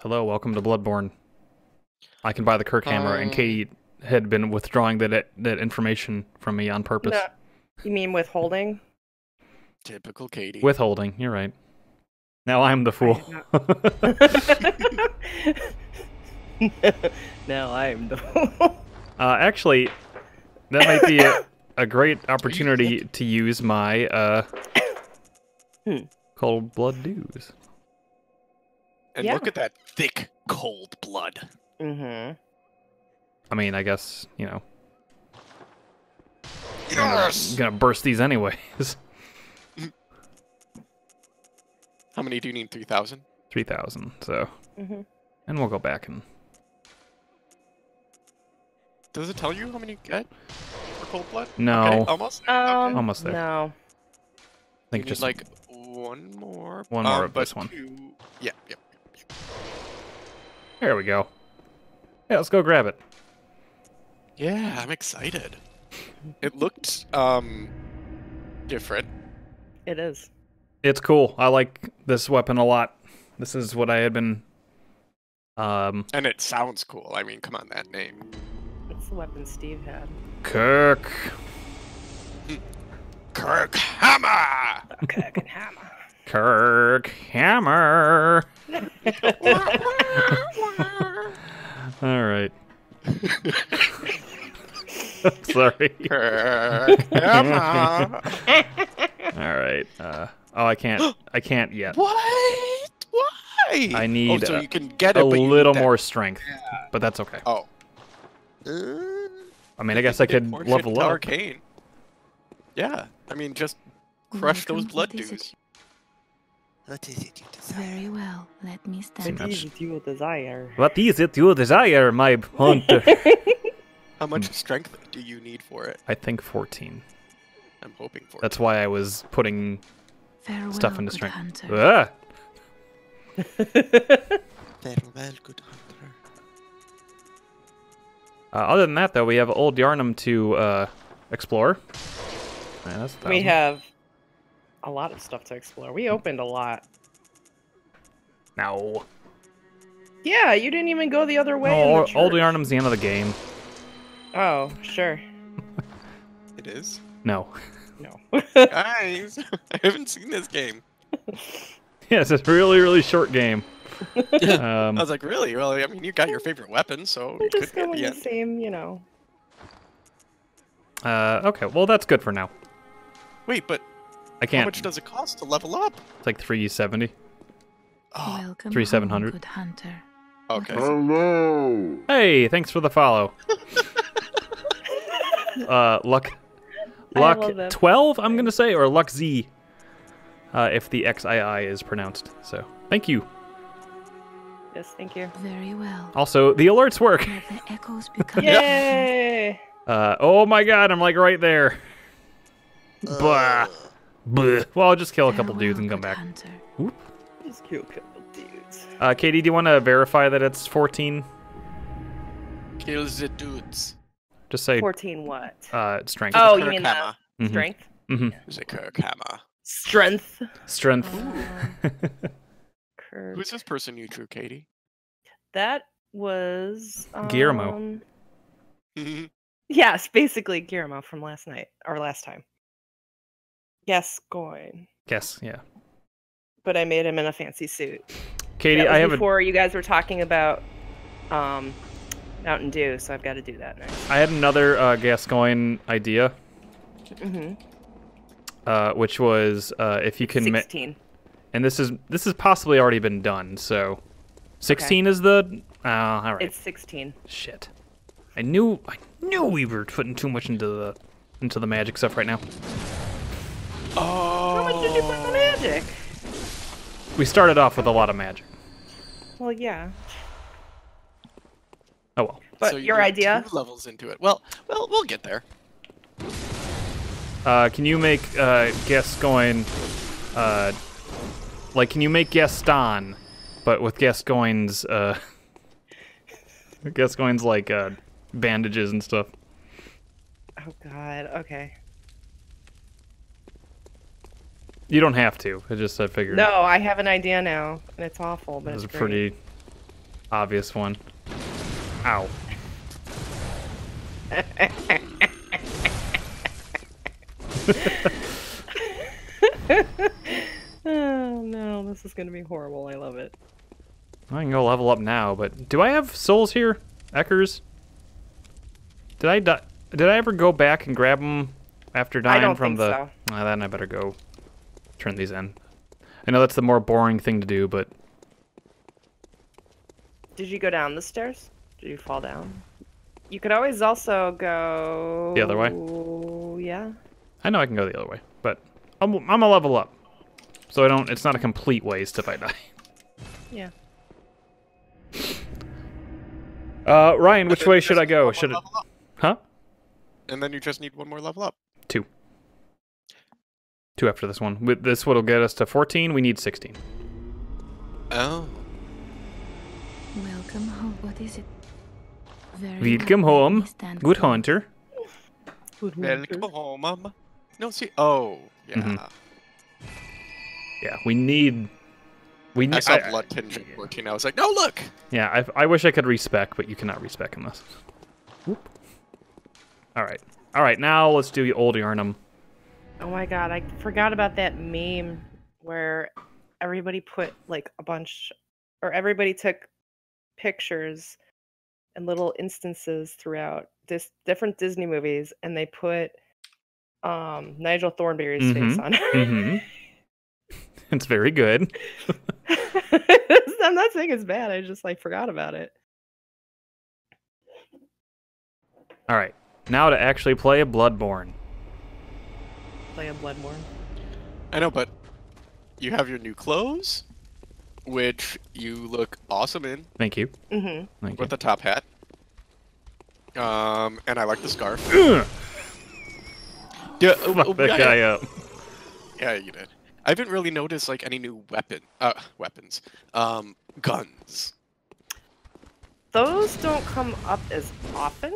Hello, welcome to Bloodborne. I can buy the Kirk hammer, and Um, Katie had been withdrawing that that information from me on purpose. No, you mean withholding? Typical Katie. Withholding, you're right. Now I'm the fool. Now I'm the. uh, actually, that might be a, a great opportunity to use my uh, Hmm. cold blood dews. And Yeah. look at that thick, cold blood. mm-hmm. I mean, I guess you know. Yes! I'm gonna burst these anyways. How many do you need? 3,000? Three thousand. So, Mm-hmm. and we'll go back and Does it tell you how many you get for cold blood? No. Okay, almost? Um, okay. Almost there. No. I think You need, just like one more. One more um, of this one. two- Yeah, yep. There we go. Yeah, let's go grab it. Yeah, I'm excited. It looked um different. It is. It's cool. I like this weapon a lot. This is what I had been. Um, And it sounds cool. I mean, come on, that name. It's the weapon Steve had. Kirk. Kirk Hammer! Kirk and hammer. Kirk Hammer. All right. Sorry. Kirk Hammer! All right. Uh, oh, I can't. I can't yet. what? Why? I need oh, so a- you can get it, A but you little that- more strength, but that's okay. Oh. Uh, I mean, I guess I get could level up. Arcane. Yeah, I mean, just crush those blood what is it? dews. What is it you desire? Very well. Let me See, stand. much. What is your desire? What is it you desire, my hunter? How much strength do you need for it? I think 14. I'm hoping for. That's why I was putting Farewell, stuff into good strength. hunter. Ah! Farewell, good hunter. Uh, other than that, though, we have Old Yharnam to uh, explore. Yeah, that's we have a lot of stuff to explore. We opened a lot. No. Yeah, you didn't even go the other way. in No, the Old. Yharnam's the end of the game. Oh, sure. It is. No. No. Guys, I haven't seen this game. yeah, it's a really, really short game. I Um, was like, really? Well, I mean, you got your favorite weapon, so We're you could just be going the the same, you know. uh, okay, well, that's good for now. Wait, but I how can't. much does it cost to level up? It's like 370. Oh, Welcome Three home, 700. good hunter. okay. Hello. Hey, thanks for the follow. uh, luck, luck twelve. I'm gonna say, or luck Z, uh, if the XII is pronounced. So, thank you. Yes, thank you. Very well. Also, the alerts work. The echoes become Yay! Uh, oh my God, I'm like right there. Bah. Bleh. Well, I'll just kill a couple Farewell, dudes and come back. Hunter. Just kill a couple dudes. Uh, Katie, do you want to verify that it's 14? Kill the dudes. Just say 14 what? uh, strength. Oh, you mean Hammer. the Mhm. strength? hmm The Kirk Hammer. Strength. Strength. Kirk. Who's this person you drew, Katie? That was um, Guillermo. Yes, basically Guillermo from last night or last time. Yes, going. Guess, yeah. But I made him in a fancy suit. Katie, I have a before you guys were talking about um Mountain Dew, so I've got to do that next. I had another uh, Gascoigne idea, hmm uh, which was uh, if you can, Sixteen. and this is this has possibly already been done. So, sixteen is the. Uh, all right. It's sixteen. Shit. I knew I knew we were putting too much into the into the magic stuff right now. Oh. How much did you put in the magic? We started off with a lot of magic. Well, yeah. Oh well. But So you your idea? Two levels into it. Well, well, we'll get there. Uh, can you make uh, Gascoigne, uh, like, can you make Gaston, but with Gascoigne's, uh, Gascoigne's like uh, bandages and stuff? Oh God. Okay. You don't have to. I just I figured No, I have an idea now, and it's awful, but it's a great. pretty obvious one. Ow. oh no, this is gonna be horrible. I love it. I can go level up now, but do I have souls here? Eckers? Did I di- Did I ever go back and grab them after dying don't from think the? so. Ah, then I better go turn these in. I know that's the more boring thing to do, but Did you go down the stairs? Did you fall down? You could always also go The other way? Yeah. I know I can go the other way. But I'm I'm a level up, so I don't. It's not a complete waste if I die. Yeah. Uh, Ryan, which way should I go? Should it? Huh? And then you just need one more level up. Two. Two after this one. With this, what'll get us to 14. We need 16. Oh. Welcome home. What is it? Very Welcome well, home, me stand good hunter. Welcome home, mama. No, see. Oh, yeah. Mhm. Yeah, we need. We need. I saw I- blood tinge at 14. I was like, no, look. Yeah, I, I wish I could respec, but you cannot respec in this. Whoop. All right, all right. Now let's do old Yharnam. Oh my god, I forgot about that meme where everybody put like a bunch or everybody took pictures and little instances throughout this different Disney movies and they put um Nigel Thornberry's face Mhm, on it. Mm-hmm. it's very good. I'm not saying it's bad, I just like forgot about it. All right, now to actually play a Bloodborne. Play a Bloodborne. I know, but you have your new clothes, which you look awesome in Thank you. Mm-hmm. Thank you. with the top hat. Um, and I like the scarf. Ugh, Yeah, Fuck that guy up. Yeah, you did. I haven't really noticed like any new weapon, uh, weapons, um, guns. Those don't come up as often.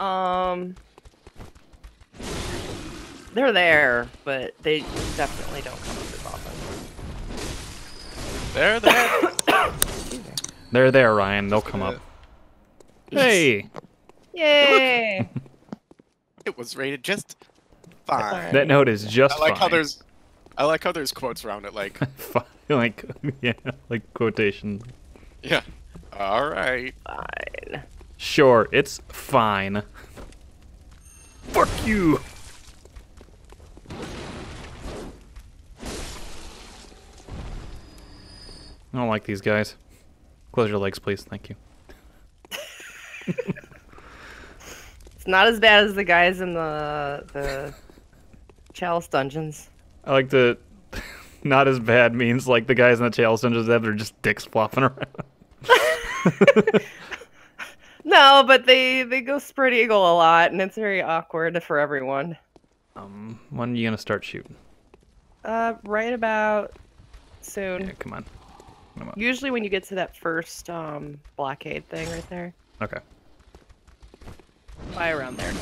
Um, they're there, but they definitely don't come up as often. There, there. They're there, Ryan. They'll come up. Hey, Yay! it was rated just fine. That note is just I like how there's, I like how there's quotes around it. Like, Fi- like yeah, like quotation. yeah, all right. Fine. Sure, it's fine. Fuck you. I don't like these guys. Close your legs, please. Thank you. It's not as bad as the guys in the the Chalice dungeons. I like the not as bad means like the guys in the chalice dungeons have their just dicks flopping around. No, but they they go spread eagle a lot, and it's very awkward for everyone. Um, when are you gonna start shooting? Uh, right about soon. Yeah, come on. Come on. Usually when you get to that first um blockade thing right there, Okay. by around there.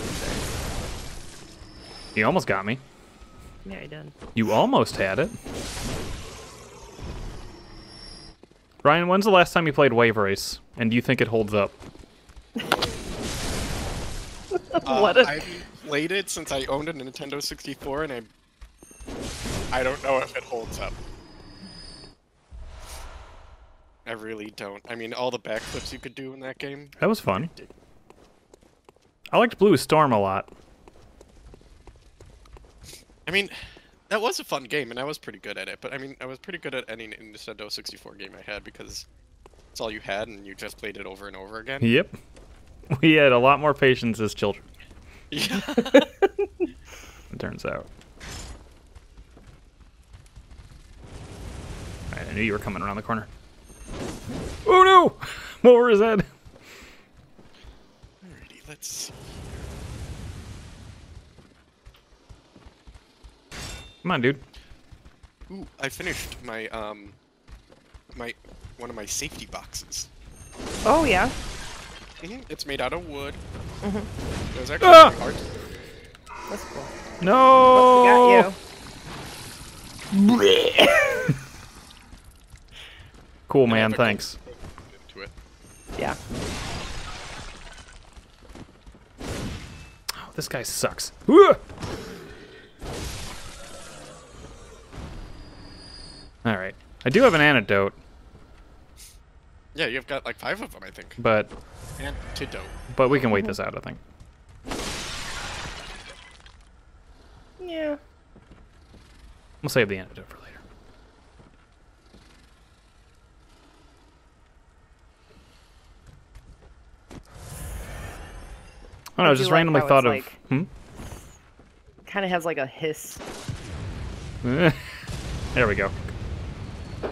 You almost got me. Yeah, I did. You almost had it. Ryan, when's the last time you played Wave Race? And do you think it holds up? Uh, what a I haven't played it since I owned a Nintendo 64, and I, I don't know if it holds up. I really don't. I mean, all the backflips you could do in that game. That was fun. I liked Blue Storm a lot. I mean, that was a fun game, and I was pretty good at it. But I mean, I was pretty good at any Nintendo 64 game I had because it's all you had, and you just played it over and over again. Yep. We had a lot more patience as children, Yeah. it turns out. Alright, I knew you were coming around the corner. Oh no! What over his head? Alrighty, let's see. Come on, dude. Ooh, I finished my um, my one of my safety boxes. Oh yeah. Hmm It's made out of wood. Mhm. It actually Ah! hard. That's cool. No! We got you. Cool, man. Difficult. Thanks. Yeah. Oh, this guy sucks. All right. I do have an antidote, Yeah, you've got like five of them, I think. but Antidote. but we can wait this out. I think. Yeah. We'll save the antidote for later. I don't know, I I just like randomly how thought of. it's Hmm? Kind of has like a hiss. there we go.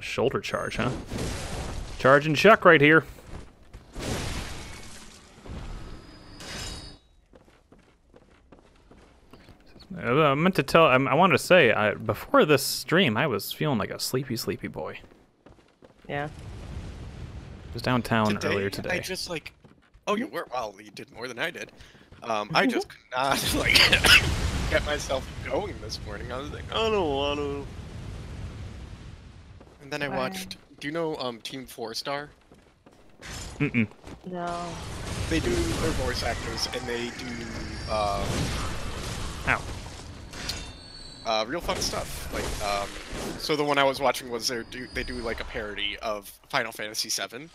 Shoulder charge, huh? Charge and chuck right here. Uh, I meant to tell. I, I wanted to say I, before this stream, I was feeling like a sleepy, sleepy boy. Yeah. I was downtown earlier today. I just like, oh, you were. Well, you did more than I did. Um, I just could not like get myself going this morning. I was like, I don't want to. And then I Why? watched. Do you know um Team Four Star? Mm-mm. No. They do their voice actors, and they do um, Ow. uh, real fun stuff. Like, um, so the one I was watching was they do they do like a parody of Final Fantasy VII,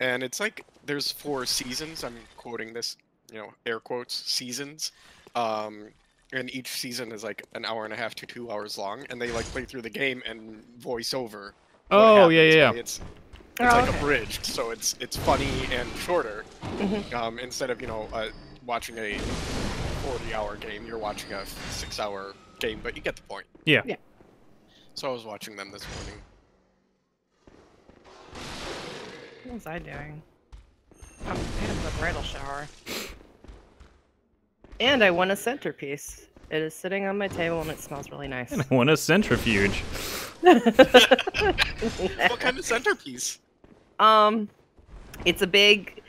and it's like there's four seasons. I'm quoting this, you know, air quotes seasons. Um, and each season is like an hour and a half to two hours long, and they like play through the game and voice over. Oh, yeah, happens. yeah, Like, yeah. It's Oh, like okay. abridged, so it's it's funny and shorter. Mhm. Um, instead of you know uh, watching a 40-hour game, you're watching a six-hour game, but you get the point. Yeah. Yeah. So I was watching them this morning. What was I doing? Oh, I had a bridal shower. And I won a centerpiece. It is sitting on my table and it smells really nice. I want a centrifuge. What kind of centerpiece? Um, it's a big,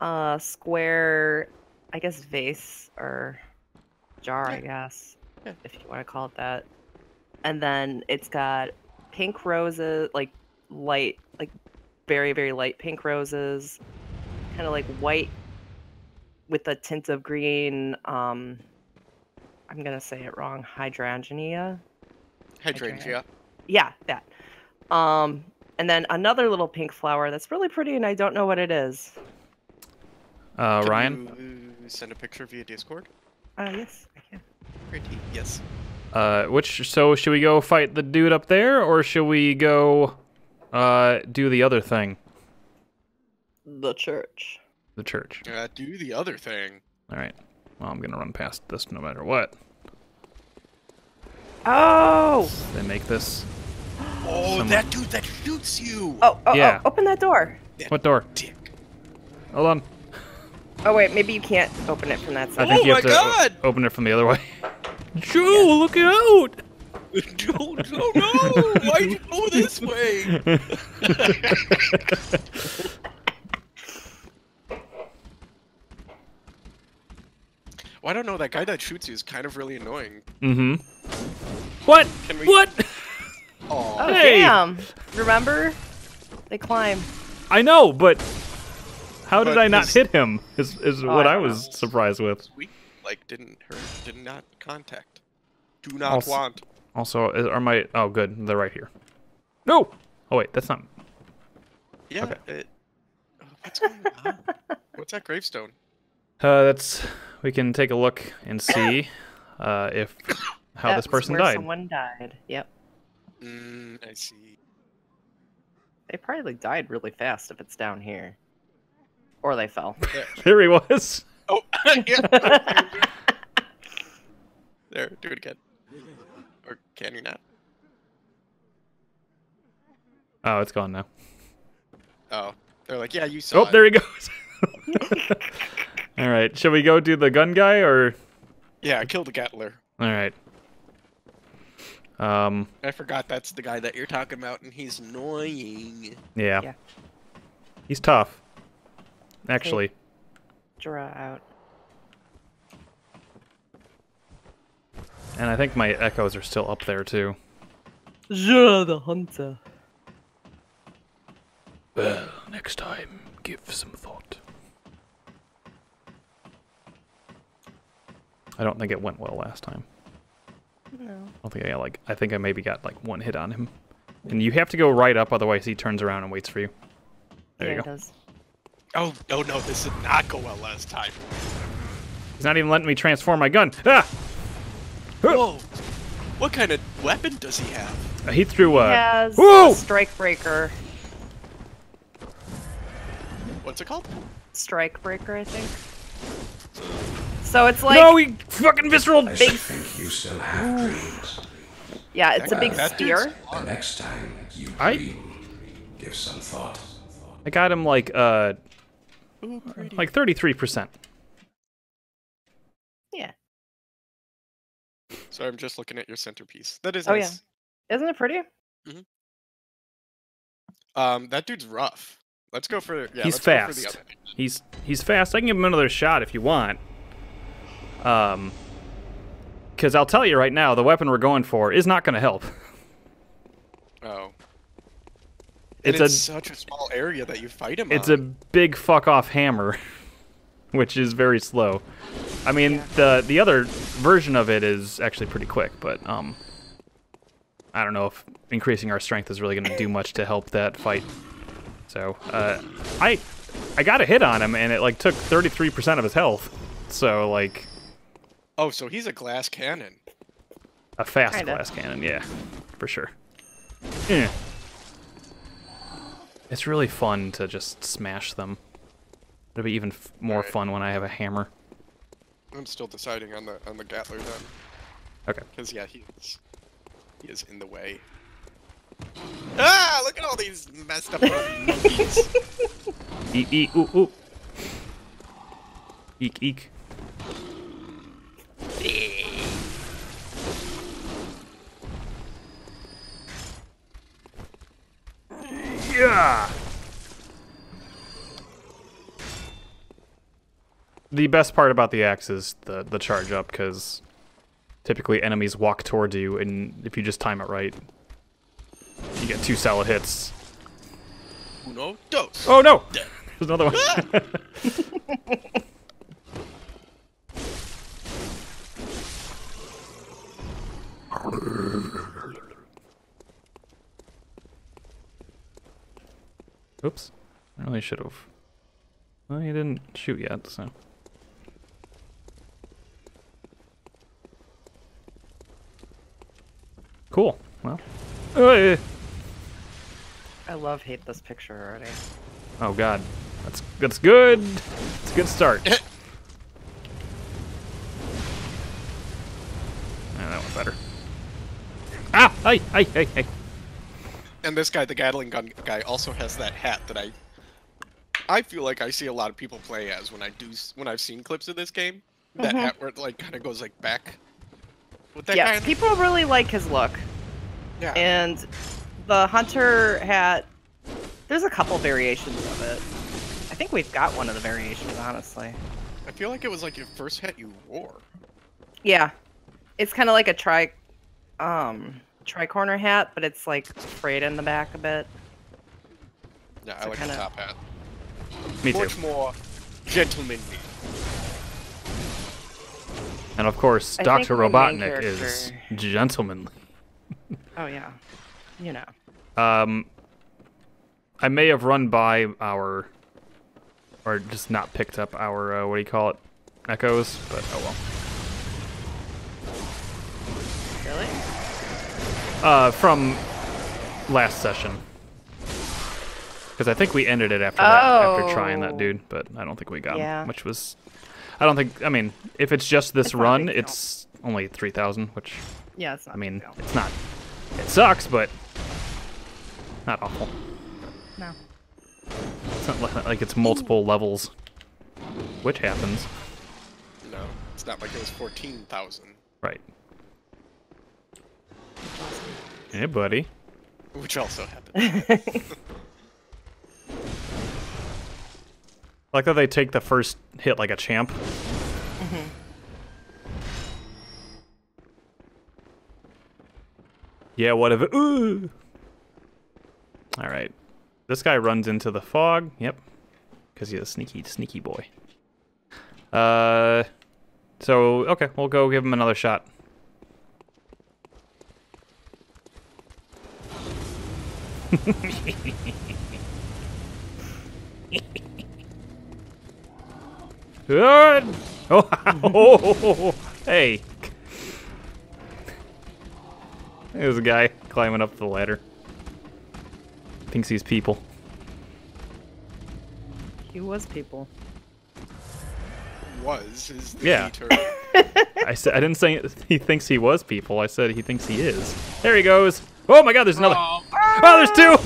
uh, square, I guess vase or jar, I guess, Yeah. if you want to call it that. And then it's got pink roses, like light, like very very light pink roses, kind of like white with a tint of green. Um, I'm gonna say it wrong. Hydrangea. Hydrangea. Yeah, that. Um, and then another little pink flower that's really pretty, and I don't know what it is. Uh, Can Ryan, you send a picture via Discord? Uh, yes, I can. Pretty. Yes. uh, which so should we go fight the dude up there, or should we go, uh, do the other thing, The church. The church? Uh, do the other thing. All right. Well, I'm gonna run past this no matter what. Oh! They make this. Oh, Someone- that dude that shoots you. Oh, oh, Yeah. oh, open that door. What door? Dick. Hold on. Oh, wait, maybe you can't open it from that side. I side. think Oh you my have to God! open it from the other way. Joe, look out! no, no, no! Why'd you go this way? Well, I don't know. That guy that shoots you is kind of really annoying. mm-hmm. What? Can we- What? Oh, Oh, Hey! damn. Remember? They climb. I know, but how did I not this- hit him? Is is Oh, what I I was know. surprised with. We Like, didn't hurt. Did not contact. Do not Also- want. Also, are my oh good, they're right here. No. Oh wait, that's not. Yeah. Okay. It, what's going on? What's that gravestone? Uh, that's we can take a look and see uh, if how this That's person where died. Someone died. Yep. Mm, I see. They probably died really fast if it's down here. Or they fell. There he was. Oh, yeah. there, do it again. Or can you not? Oh, it's gone now. Oh, they're like, yeah, you saw. Oh, it." there he goes. All right, shall we go do the gun guy or? Yeah, I killed the Gatler. All right. Um. I forgot that's the guy that you're talking about, and he's annoying. Yeah. Yeah. He's tough. Actually. Draw out. And I think my echoes are still up there too. Ja, the hunter. Well, next time, give some thought. I don't think it went well last time. No. I don't think I got like I think I maybe got like one hit on him. And you have to go right up, otherwise he turns around and waits for you. There yeah, you it go. does. Oh, oh no, this did not go well last time. He's not even letting me transform my gun. Ah! Whoa! What kind of weapon does he have? Uh, He threw He uh has Whoa! a strike breaker. What's it called? Strike breaker, I think. So it's like No, he fucking visceral I Big- think you still have dreams. yeah, it's a big That spear. The next time you I- dream, give some thought. I got him like uh Ooh, like 33%. Yeah. So I'm just looking at your centerpiece. That is Oh, yeah. nice. Isn't it pretty? Um, that dude's rough. Let's go for yeah. He's let's go for the fast. other. He's he's fast. I can give him another shot if you want. Um cuz I'll tell you right now, the weapon we're going for is not going to help. Oh. It's it's, a- such a small area that you fight him It's a big fuck off hammer, which is very slow. I mean, the the other version of it is actually pretty quick, but um, I don't know if increasing our strength is really going to do much to help that fight. So, uh, I I got a hit on him, and it like took 33% of his health. So like Oh, so he's a glass cannon. a fast Kinda. glass cannon, yeah, for sure. Yeah. It's really fun to just smash them. It'll be even f- more Alright. fun when I have a hammer. I'm still deciding on the on the Gatler then, Okay. because yeah, he is he is in the way. Ah! Look at all these messed up monkeys. Eek, eek, ooh, ooh. Eek, eek. Yeah. The best part about the axe is the the charge up because typically enemies walk towards you, and if you just time it right, you get two solid hits. Uno, dos. Oh no! There's another one. Ah! Oops. I really should have. Well, he didn't shoot yet, so. Cool. Well. I love hate this picture already. Oh god. That's that's good. It's a good start. yeah, that went better. Ah! Hey, hey, hey, hey. And this guy, the Gatling gun guy, also has that hat that I I feel like I see a lot of people play as when I do when I've seen clips of this game. That Mhm. hat where it like kind of goes like back. With that yeah, kind people really like his look. Yeah. And the hunter hat, there's a couple variations of it. I think we've got one of the variations, honestly. I feel like it was like your first hat you wore. Yeah. It's kind of like a tri um tri-corner hat, but it's like frayed in the back a bit. Yeah, I So like kinda- the top hat. Me too. Much more gentlemanly. And of course, I Dr. think my main Robotnik is gentlemanly. Oh yeah. You know. Um, I may have run by our, or just not picked up our, uh, what do you call it, echoes, but oh well. Really? Uh, from last session. Because I think we ended it after that, after trying that Oh. dude, but I don't think we got Yeah. him, which was, I don't think, I mean, if it's just this It's run, it's only 3,000, which, Yeah, it's not. I mean, it's not, it sucks, but not awful. no. It's not like it's multiple levels, which happens, No, it's not like it was fourteen thousand, right? Hey, buddy. which also happened. I like that they take the first hit like a champ. Yeah, whatever. Ooh. All right. This guy runs into the fog. Yep. Because he's a sneaky, sneaky boy. Uh, so okay, we'll go give him another shot. Good. Oh, oh, hey. There's a guy climbing up the ladder. Thinks he's people. He was people. Was is the Yeah. I said I didn't say he thinks he was people. I said he thinks he is. There he goes. Oh my God! There's another. Oh, Oh, there's two.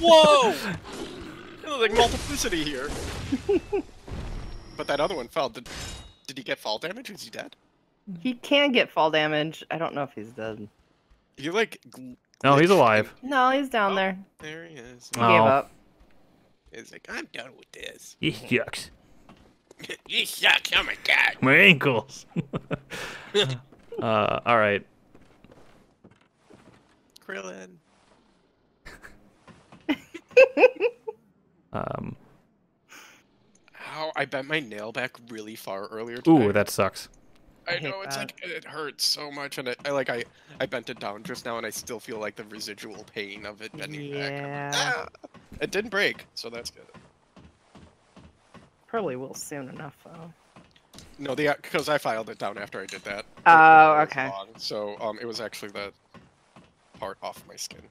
whoa! There's like multiplicity here. but that other one fell. Did, did he get fall damage? Is he dead? He can get fall damage. I don't know if he's dead. He like. gl- No, he's alive. No, he's down Oh. there. There he is. He Oh. gave up. He's like, I'm done with this. He sucks. you suck. Oh my god. My ankles. uh, all right. Krillin. Um. How I bent my nail back really far earlier today. Ooh, that sucks. I I hate know it's that. like it hurts so much, and it, I like I I bent it down just now, and I still feel like the residual pain of it bending back. Yeah. Ah! It didn't break, so that's good. Probably will soon enough, though. No, the because I filed it down after I did that. Oh, It okay. long, So um, it was actually the part off my skin.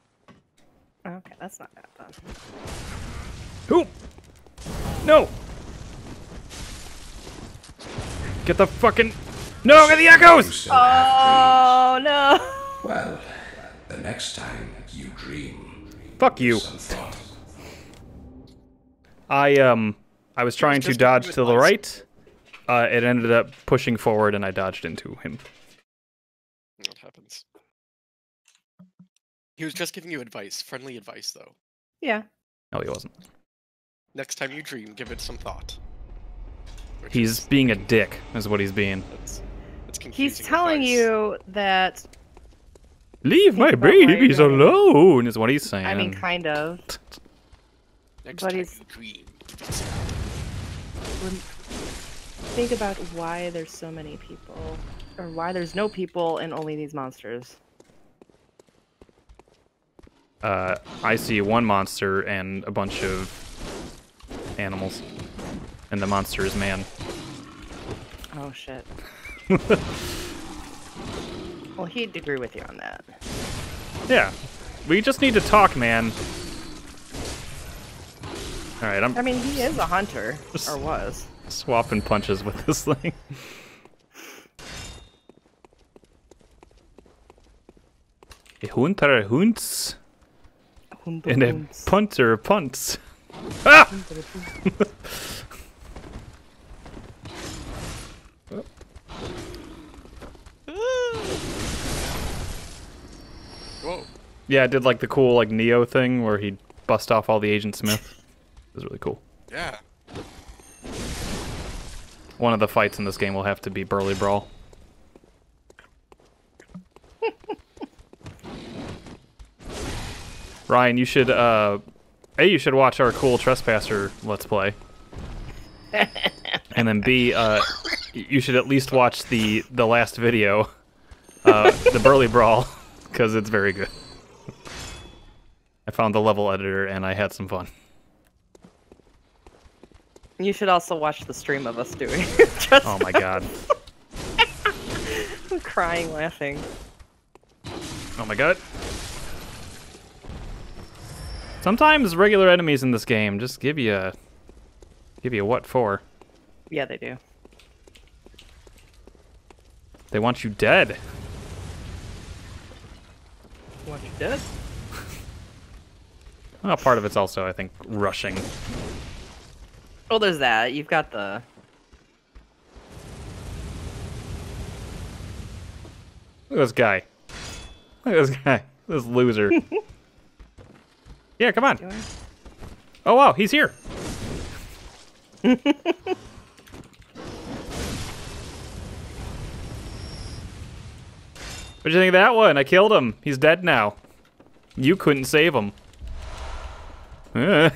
Okay, that's not bad then. Ooh. No. Get the fucking. No, get the echoes. Oh no! Well, the next time you dream, Fuck you. I um. I was trying to dodge to the right. Uh, it ended up pushing forward, and I dodged into him. What happens? He was just giving you advice, friendly advice, though. Yeah. No, he wasn't. Next time you dream, give it some thought. Which He's is- being a dick, is what he's being. That's, that's He's telling advice. you that. Leave my Think about babies alone, is what he's saying. I mean, kind of. Next but time he's- you dream, give it some Rem- Think about why there's so many people, or why there's no people and only these monsters. uh, I see one monster and a bunch of animals, and the monster is man. Oh shit. well, he'd agree with you on that. Yeah, we just need to talk, man. All right, I'm I mean, he is a hunter, or was. swapping punches with this thing. A hunter hunts, and a punter punts. Ah! Whoa. Yeah, I did like the cool like Neo thing where he bust off all the Agent Smith. It was really cool. Yeah. One of the fights in this game will have to be Burly Brawl. Ryan, you should uh A, you should watch our cool Trespasser Let's Play. and then B, uh you should at least watch the the last video, uh the Burly Brawl, because it's very good. I found the level editor and I had some fun. You should also watch the stream of us doing. it. Oh my god. I'm crying, laughing. Oh my god. Sometimes regular enemies in this game just give you a give you a what for. Yeah, they do. They want you dead. What you did? Well, part of it's also, I think, rushing. Oh, there's that. You've got the. Look at this guy. Look at this guy. This loser. yeah, come on. Oh wow, he's here. What'd you think of that one? I killed him. He's dead now. You couldn't save him. Uh.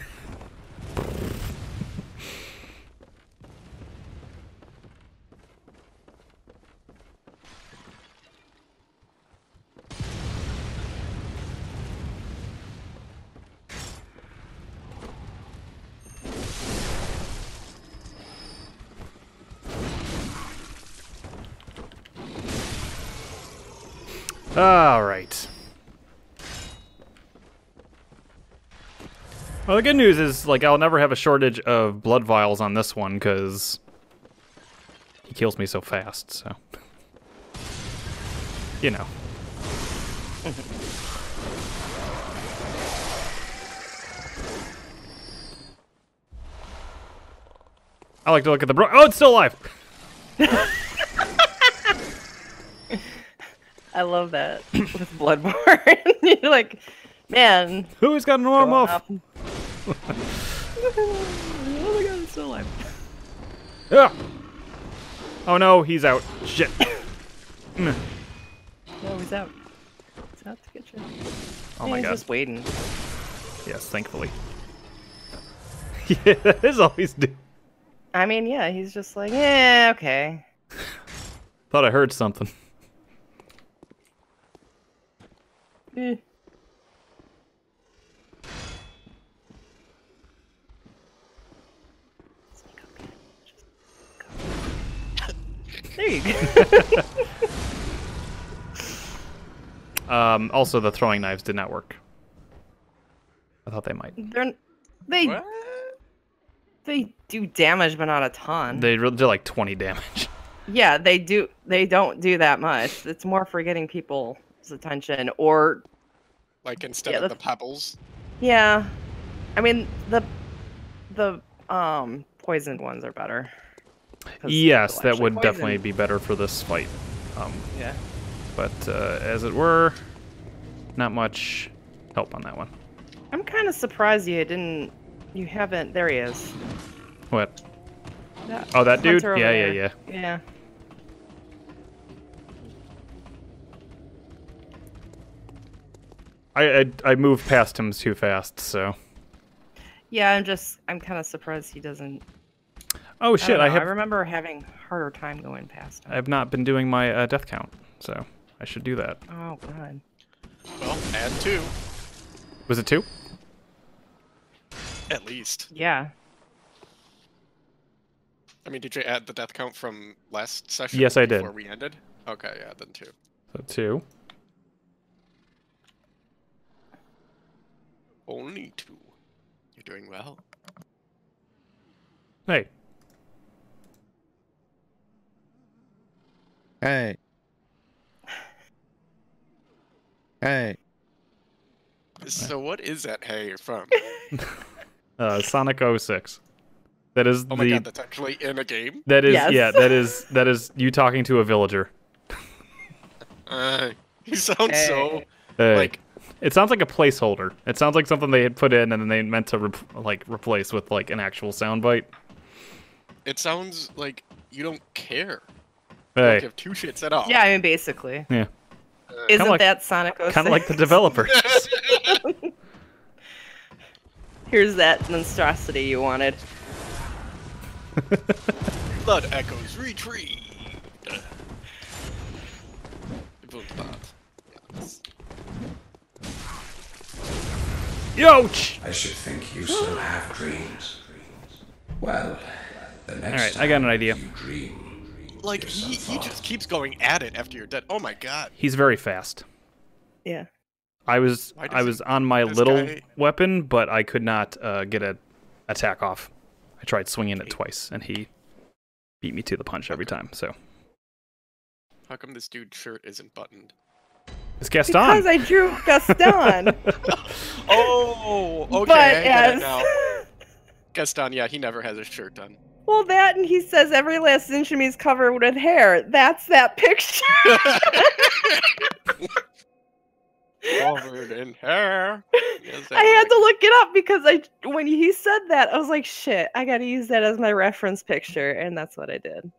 All right. Well, the good news is, like, I'll never have a shortage of blood vials on this one, because he kills me so fast, so. You know. I like to look at the bro- Oh, it's still alive! I love that with Bloodborne. You're like, man. Who's got an arm going off? Up. oh my god, it's still alive. Ah! Oh no, he's out. Shit. No, he's out. He's out to get you. Oh Yeah, my he's god. just waiting. Yes, thankfully. yeah, that is all he's doing. I mean, yeah, he's just like, yeah, okay. Thought I heard something. Eh. There you go. Um, also, the throwing knives did not work. I thought they might. They're they What? they do damage, but not a ton. They really did like 20 damage. yeah, they do. They don't do that much. It's more for getting people's attention, or Like instead Yeah, of the- the pebbles. yeah. I mean the the um poisoned ones are better. 'Cause yes, that would poison. definitely be better for this fight. Um, Yeah. but uh, as it were, not much help on that one. I'm kind of surprised you didn't. You haven't. There he is. What? That Oh, that dude? hunter over Yeah, yeah, yeah. Yeah. I, I I moved past him too fast, so. Yeah, I'm just. I'm kind of surprised he doesn't. Oh shit! don't I have I remember having harder time going past I have not been doing my uh, death count, so I should do that. Oh god. Well, add two Was it two? at least. Yeah. I mean, did you add the death count from last session? Yes, I did. Before we ended. Okay, yeah, then two. So two. Only two. You're doing well. Hey, Hey. Hey. So what is that hey from? uh, Sonic 06. That is Oh my the god, that's actually in a game. that is Yes. yeah that is that is you talking to a villager. Uh, you sound so Hey. like It sounds like a placeholder. It sounds like something they had put in and then they meant to rep- like replace with like an actual soundbite. it sounds like you don't care. You Hey, don't give two shits at all. Yeah, I mean basically. yeah, uh, Isn't like- that Sonic 06? kind of like the developers. Here's that monstrosity you wanted. Blood echoes retreat. Wunderbar. Yes. Yoch! I should think you still have dreams. Well, the next All right, I got an time idea. You dream. Like he, some he just keeps going at it after you're dead. Oh my god. He's very fast. Yeah. I was Why does I he- was on my little guy- weapon, but I could not uh, get a attack off. I tried swinging it twice, and he beat me to the punch every time. So How come this dude's shirt isn't buttoned? it's Gaston. Because I drew Gaston. Oh, okay. but I get it now. Gaston, yeah, he never has his shirt done. Well, that and he says every last inch of me is covered with hair. That's that picture. Covered in hair. Yes, I had to look it up because I when he said that I was like, shit, I gotta use that as my reference picture, and that's what I did.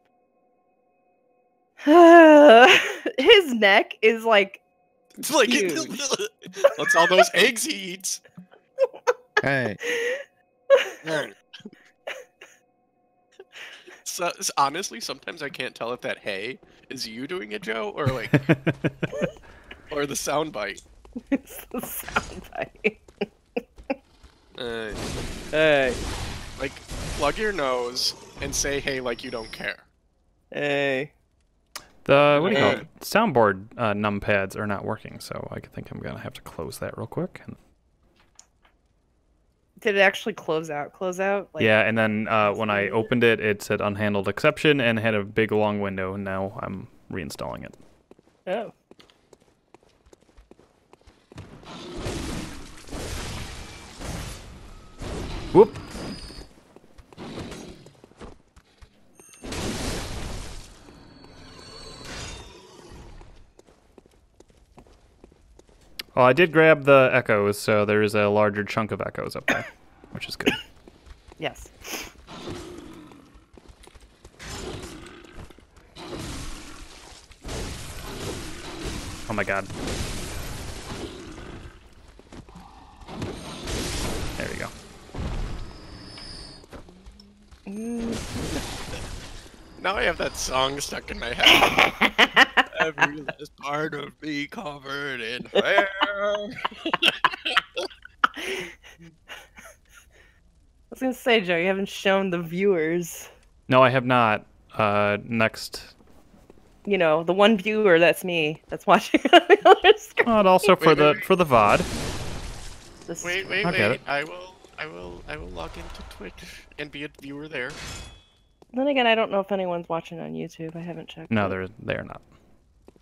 His neck is like It's like Huge. that's all those eggs he eats. Hey. So, s- honestly, sometimes I can't tell if that hey is you doing a Joe, or like or the sound bite. it's the sound bite. Uh, Hey, like plug your nose and say hey like you don't care. hey. the what do you call it? Soundboard uh, numpads are not working, so I think I'm gonna have to close that real quick. Did it actually close out? Close out? Like, yeah, and then uh, when I opened it, it said unhandled exception and had a big long window. And now I'm reinstalling it. Oh. Whoop. Well, I did grab the echoes, so there is a larger chunk of echoes up there, which is good. Yes. Oh my god. There we go. Mm. Now I have that song stuck in my head. Every last part of me covered in hair. I was gonna say, Joe, you haven't shown the viewers. No, I have not. Uh, next. You know, the one viewer that's me that's watching on the other screen. And also for Wait, the wait, wait. for the VOD. This- Wait, wait, I'll wait. it. I will, I will, I will log into Twitch and be a viewer there. Then again, I don't know if anyone's watching on YouTube. I haven't checked. No, they're they're not.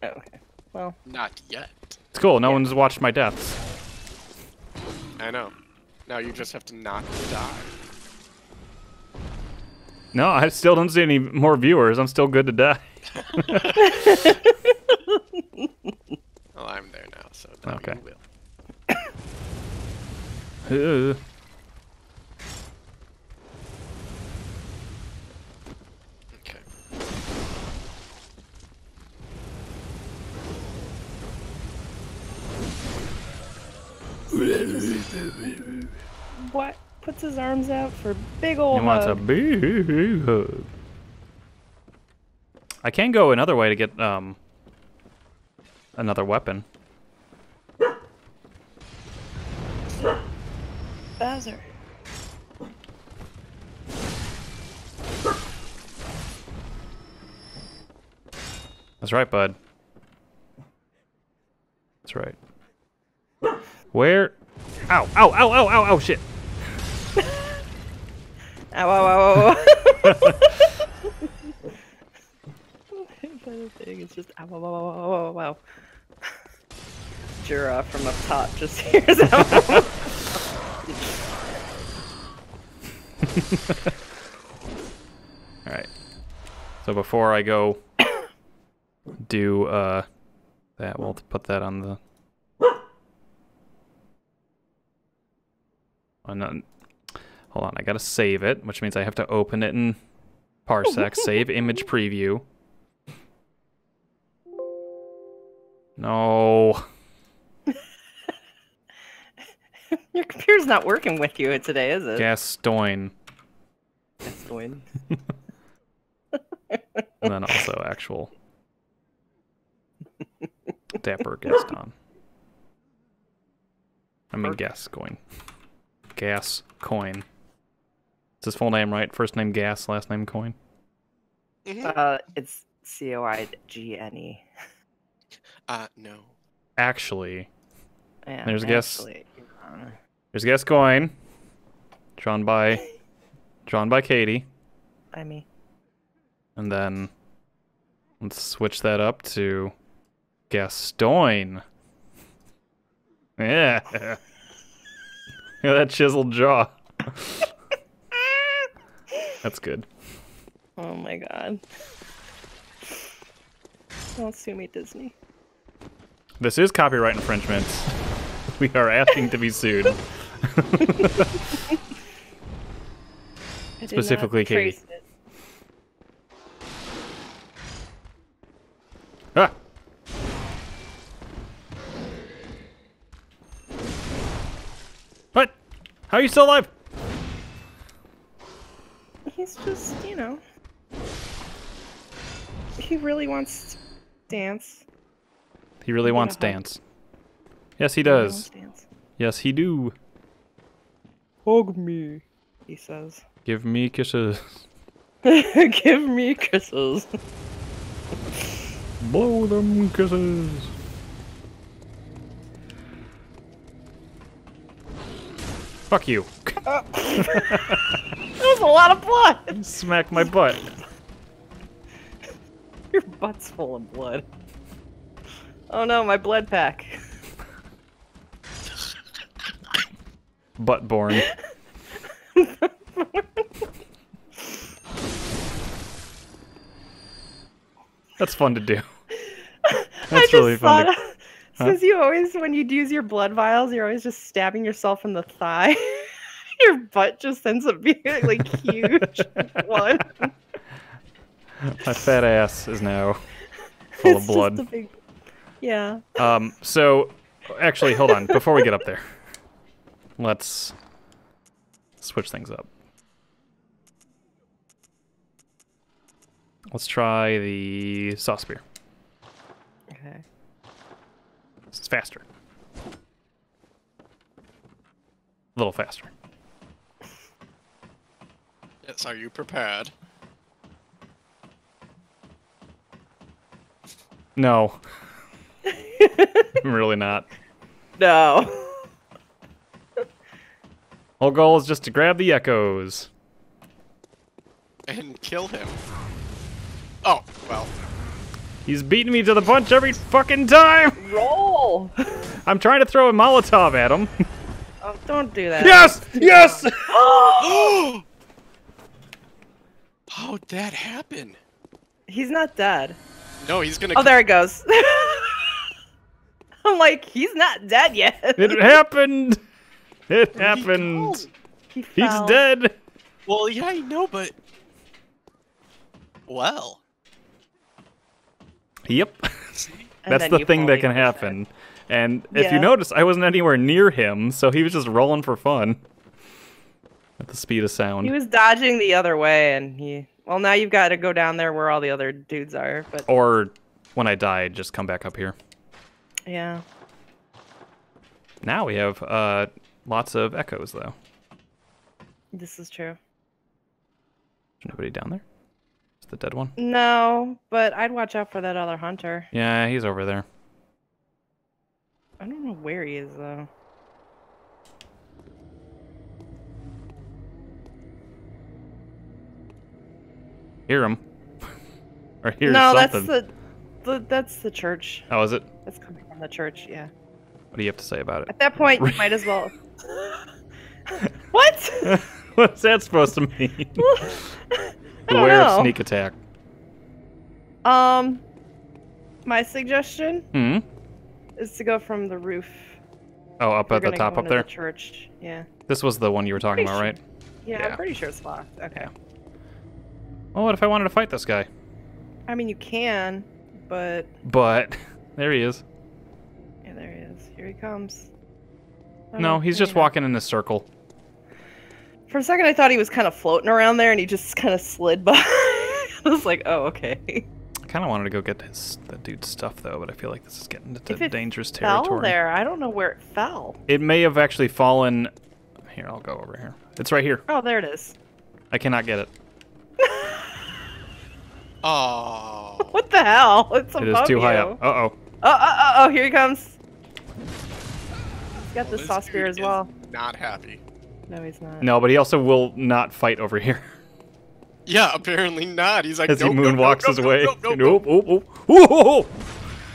Oh, okay. Well, Not yet. It's cool. No Yeah. one's watched my deaths. I know. Now you just have to not die. No, I still don't see any more viewers. I'm still good to die. Well, I'm there now, so Okay. you will. what puts his arms out for big old. he wants a big hug. I can go another way to get um another weapon. Bowser. That's right, bud. That's right. Where? Ow! Ow! Ow! Ow! Ow! Ow! Shit! Ow, ow, ow, ow, ow. Funny thing, It's just ow, ow, ow, ow, ow, ow, ow. Djura from up top just hears ow. All right. So before I go do uh that, we'll put that on the. Oh, no. Hold on, I gotta save it, which means I have to open it in Parsec. save image preview. No. Your computer's not working with you today, is it? Gastoin. It's going. And then also actual Dapper Gaston. I mean, gas coin. Gas coin. Is his full name right? First name Gas, last name Coin. Mhm. Uh, it's C O I G N E. Uh, no. Actually, Yeah, There's a guess. actually, uh, there's Gas Coin, drawn by, drawn by Katie, By me. and then let's switch that up to Gastoin. Yeah. Look at that chiseled jaw. That's good. oh my god. Don't sue me, Disney. This is copyright infringement. We are asking to be sued. I did not Specifically Katie. How are you still alive? He's just, you know. He really wants to dance. He really wants dance. Yes, he He really does. dance. Yes, he do. Hug me, he says. Give me kisses. Give me kisses. Blow them kisses. Fuck you. That was a lot of blood. Smack my butt. Your butt's full of blood. Oh no, my blood pack. Butt born. That's fun to do. That's really fun. To- since you always, when you'd use your blood vials, you're always just stabbing yourself in the thigh. your butt just ends up being like huge blood. My fat ass is now full of It's just blood. big- Yeah. Um, so, actually, hold on. Before we get up there, let's switch things up. Let's try the saw spear. Okay. It's faster. A little faster. Yes, are you prepared? No. I'm really not. No. Whole goal is just to grab the echoes. And kill him. Oh, well. He's beating me to the punch every fucking time. Roll. I'm trying to throw a Molotov at him. Oh, don't do that. yes! Yes! How'd that happen? He's not dead. No, he's gonna. Oh, there it goes. I'm like, he's not dead yet. It happened. It He happened. called. He He's dead. Well, yeah, I know, but. Well. Yep. That's the thing that can happen. And if you notice, I wasn't anywhere near him, so he was just rolling for fun. At the speed of sound. He was dodging the other way, and he. Well, now you've got to go down there where all the other dudes are. But Or when I die, just come back up here. yeah, Now we have uh, lots of echoes, though. this is true. There's nobody down there? Is the dead one? No, but I'd watch out for that other hunter. Yeah, he's over there. I don't know where he is though. Hear him. or hear no, something. that's the, the that's the church. Oh, is it? That's coming from the church. Yeah. What do you have to say about it? At that point, you might as well. what? What's that supposed to mean? Beware of sneak attack. Um, my suggestion Hmm. is to go from the roof. Oh, up We're at the top up there. The church. Yeah. This was the one you were talking Pretty about, right? Yeah, Yeah. I'm pretty sure it's locked. Okay. Yeah. Well, what if I wanted to fight this guy? I mean, you can, but But there he is. yeah, there he is. Here he comes. Oh, No, he's just walking in a circle. For a second, I thought he was kind of floating around there, and he just kind of slid by. I was like, oh, okay. I kind of wanted to go get his that dude's stuff though, but I feel like this is getting into If it dangerous Fell territory. there. I don't know where it fell. It may have actually fallen. Here, I'll go over here. It's right here. Oh, there it is. I cannot get it. Oh. What the hell? It's It above is too high up. Uh oh. Oh, oh, oh, oh, here he comes. He's got Well, the sauce saw spear as well. Not happy. No, he's not. No, but he also will not fight over here Yeah, apparently not. He's like, as he nope, nope, moonwalks nope, his nope, way. Nope, nope, Nope, nope. oh, oh, oh, oh,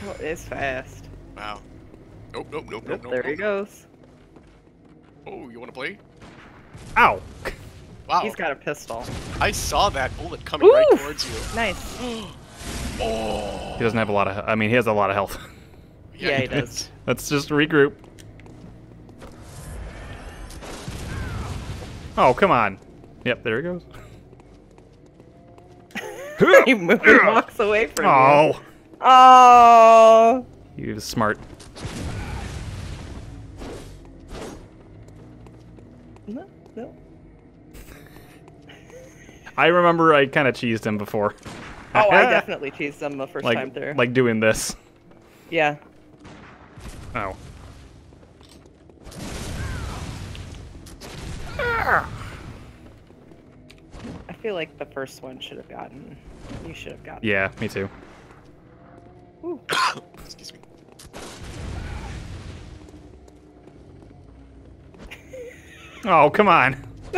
Well, it's fast. Wow. Nope, nope, nope, Yep, nope, nope. there he nope. goes. Oh, you want to play? Ow! Wow. He's got a pistol. I saw that bullet coming right towards you. Nice. Oh. He doesn't have a lot of. I mean, he has a lot of health. Yeah, he does. Let's just regroup. Oh, come on. Yep, there he goes. he moon walks away from you. Oh, Oh. he was smart. No, no. I remember I kind of cheesed him before. Oh, I definitely cheesed them the first like time through. like doing this. yeah. Oh. I feel like the first one should have gotten. You should have gotten. Yeah, me too. Excuse me. Oh, come on.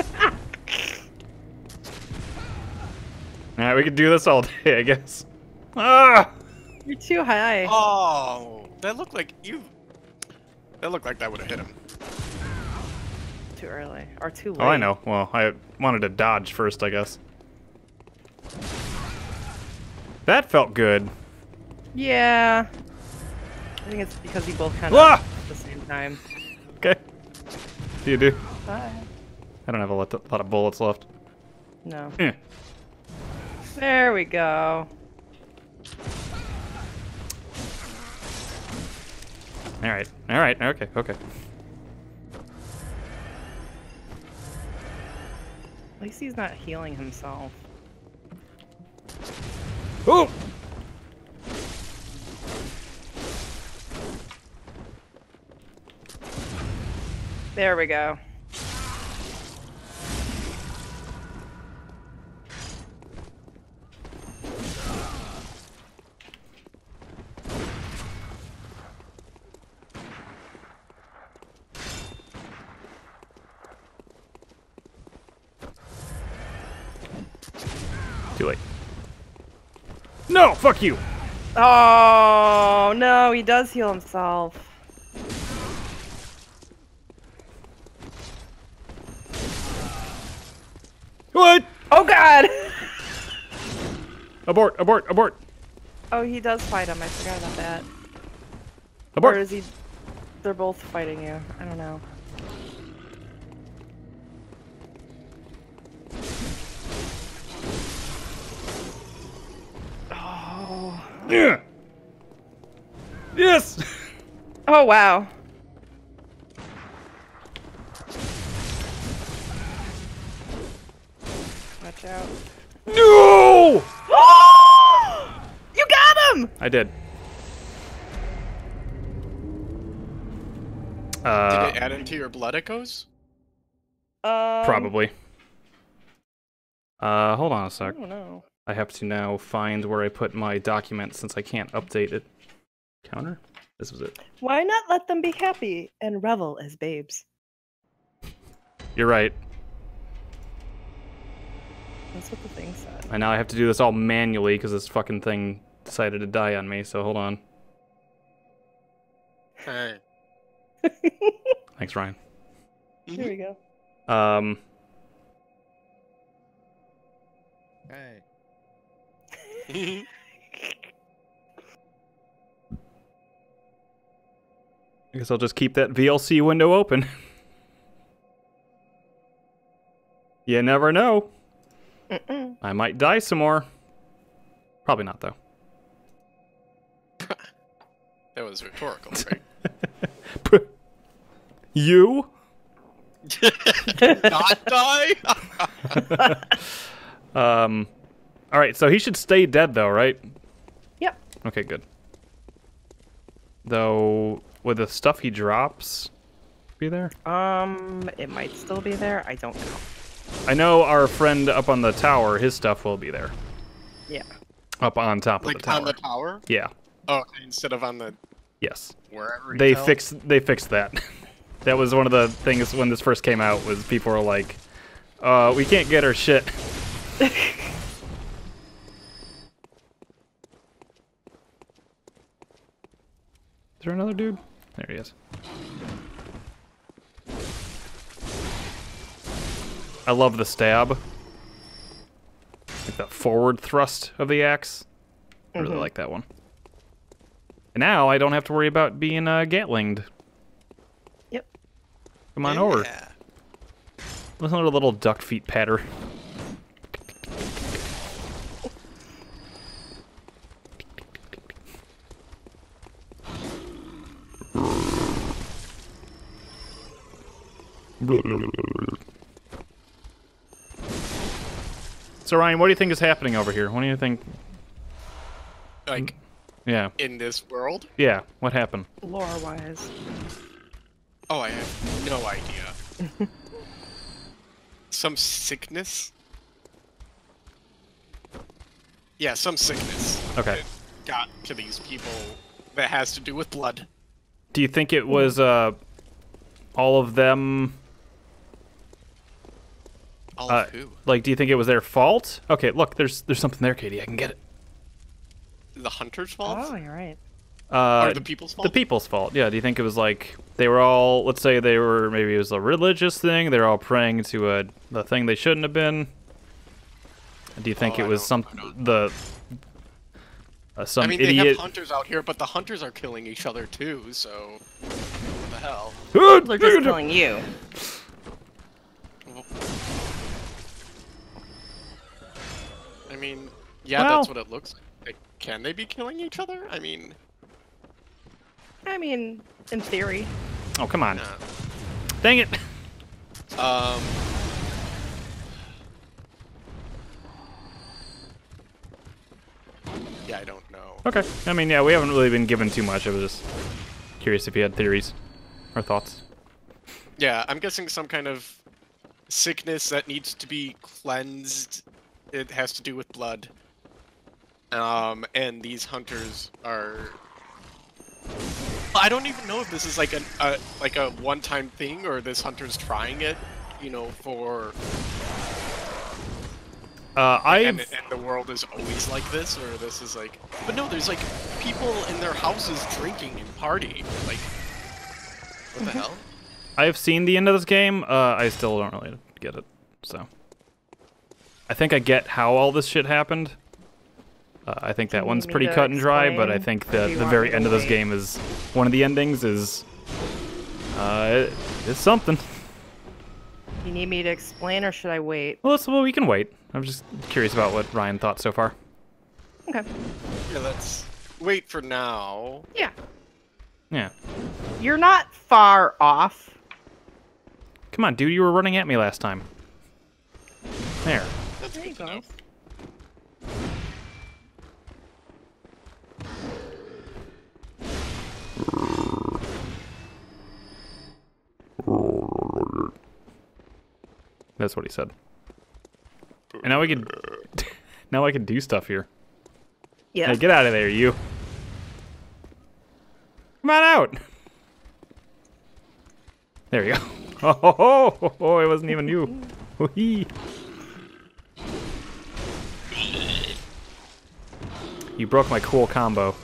Alright, we could do this all day, I guess. Ah! You're too high. Oh, that looked like you. That looked like that would have hit him. Too early. Or too late. Oh, I know. Well, I wanted to dodge first, I guess. That felt good. Yeah. I think it's because you both kind of Ah! at the same time. Okay. Do you do. Bye. I don't have a lot, a lot of bullets left. No. Eh. There we go. All right. All right. Okay. Okay. At least he's not healing himself. Oh! There we go. Too late. No! Fuck you! Oh no, he does heal himself. What? Oh god! Abort! Abort! Abort! Oh, he does fight him. I forgot about that. Abort. Or is he? They're both fighting you. I don't know. Yeah. Yes! Oh wow. Watch out. No! you got him! I did. Uh, Did it add into your blood echoes? Um, probably. Uh, hold on a sec. don't know. I have to now find where I put my document since I can't update it. Counter? This was it. Why not let them be happy and revel as babes? You're right. That's what the thing said. And now I have to do this all manually because this fucking thing decided to die on me, so hold on. Hey. Thanks, Ryan. Here we go. Um, Hey. I guess I'll just keep that VLC window open. you never know. Mm-mm. I might die some more. Probably not, though. that was rhetorical, right? you? Not die? Um, all right, so he should stay dead, though, right? Yep. Okay, good. Though, with the stuff he drops be there? Um, it might still be there. I don't know. I know our friend up on the tower, his stuff will be there. Yeah. Up on top of the tower. on the tower? Yeah. Oh, instead of on the Yes. wherever. They fell? fixed. They fixed that. that was one of the things when this first came out. Was people were like, "Uh, we can't get our shit." Is there another dude? There he is. I love the stab. Like the forward thrust of the axe. I really Mhm. like that one. And now I don't have to worry about being uh, gatlinged. Yep. Come on over. Yeah. Listen to the little duck feet patter. So Ryan, what do you think is happening over here? What do you think? Like Yeah, in this world? yeah. What happened? Lore wise. Oh, I have no idea. some sickness? Yeah, some sickness. Okay. that Got to these people that has to do with blood. Do you think it was uh, all of them? All Uh, who? like, do you think it was their fault? Okay, look, there's there's something there, Katie. I can get it. The hunter's fault? Oh, you're right. Uh, or the people's fault? The people's fault. Yeah. Do you think it was like they were all? Let's say they were. Maybe it was a religious thing. They were all praying to a the thing they shouldn't have been. Do you think Oh, it was some the uh, some I mean, they have hunters out here, but the hunters are killing each other too, so... What the hell? They're just killing you. Mean, yeah, Well- that's what it looks like. Like, Can they be killing each other? I mean, I mean, in theory. Oh come on! nah. Dang it! Um... Yeah, I don't know. Okay. I mean, yeah, we haven't really been given too much. I was just curious if you had theories or thoughts. Yeah, I'm guessing some kind of sickness that needs to be cleansed. It has to do with blood. Um, and these hunters are. I don't even know if this is like an a like a one-time thing or this hunter's trying it, you know, for Uh, I and, and the world is always like this, or this is like. But no, there's like people in their houses drinking and partying. Like, what the hell? I've seen the end of this game. Uh, I still don't really get it. So I think I get how all this shit happened. Uh, I think that one's pretty to cut and dry, but I think or the the very end of this game is one of the endings is uh, it, it's something. Do You need me to explain, or should I wait? Well, let's, well, we can wait. I'm just curious about what Ryan thought so far. Okay. Yeah, let's wait for now. Yeah. Yeah. You're not far off. Come on, dude. You were running at me last time. There. That's There you good to go. know. That's what he said. And now we can. now I can do stuff here. Yeah. Hey, get out of there, you. Come on out. There you go. Oh, ho, ho, ho, ho, it wasn't even you. Hoo-hee. You broke my cool combo.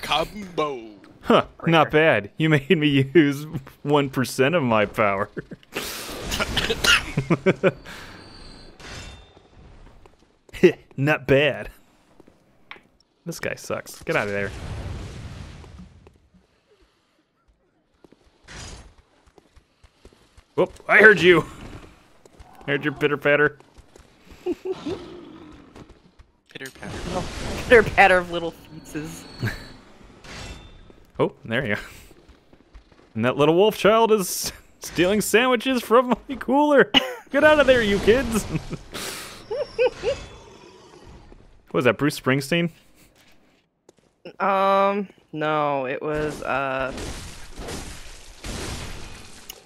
Combo. Huh, not bad. You made me use 1% of my power. not bad. This guy sucks. Get out of there. Whoop, I heard you. I heard your pitter patter. Pitter patter. Pitter patter of little feetses. Oh, there you go. And that little wolf child is stealing sandwiches from my cooler. Get out of there, you kids. what was that, Bruce Springsteen? Um, no, it was, uh...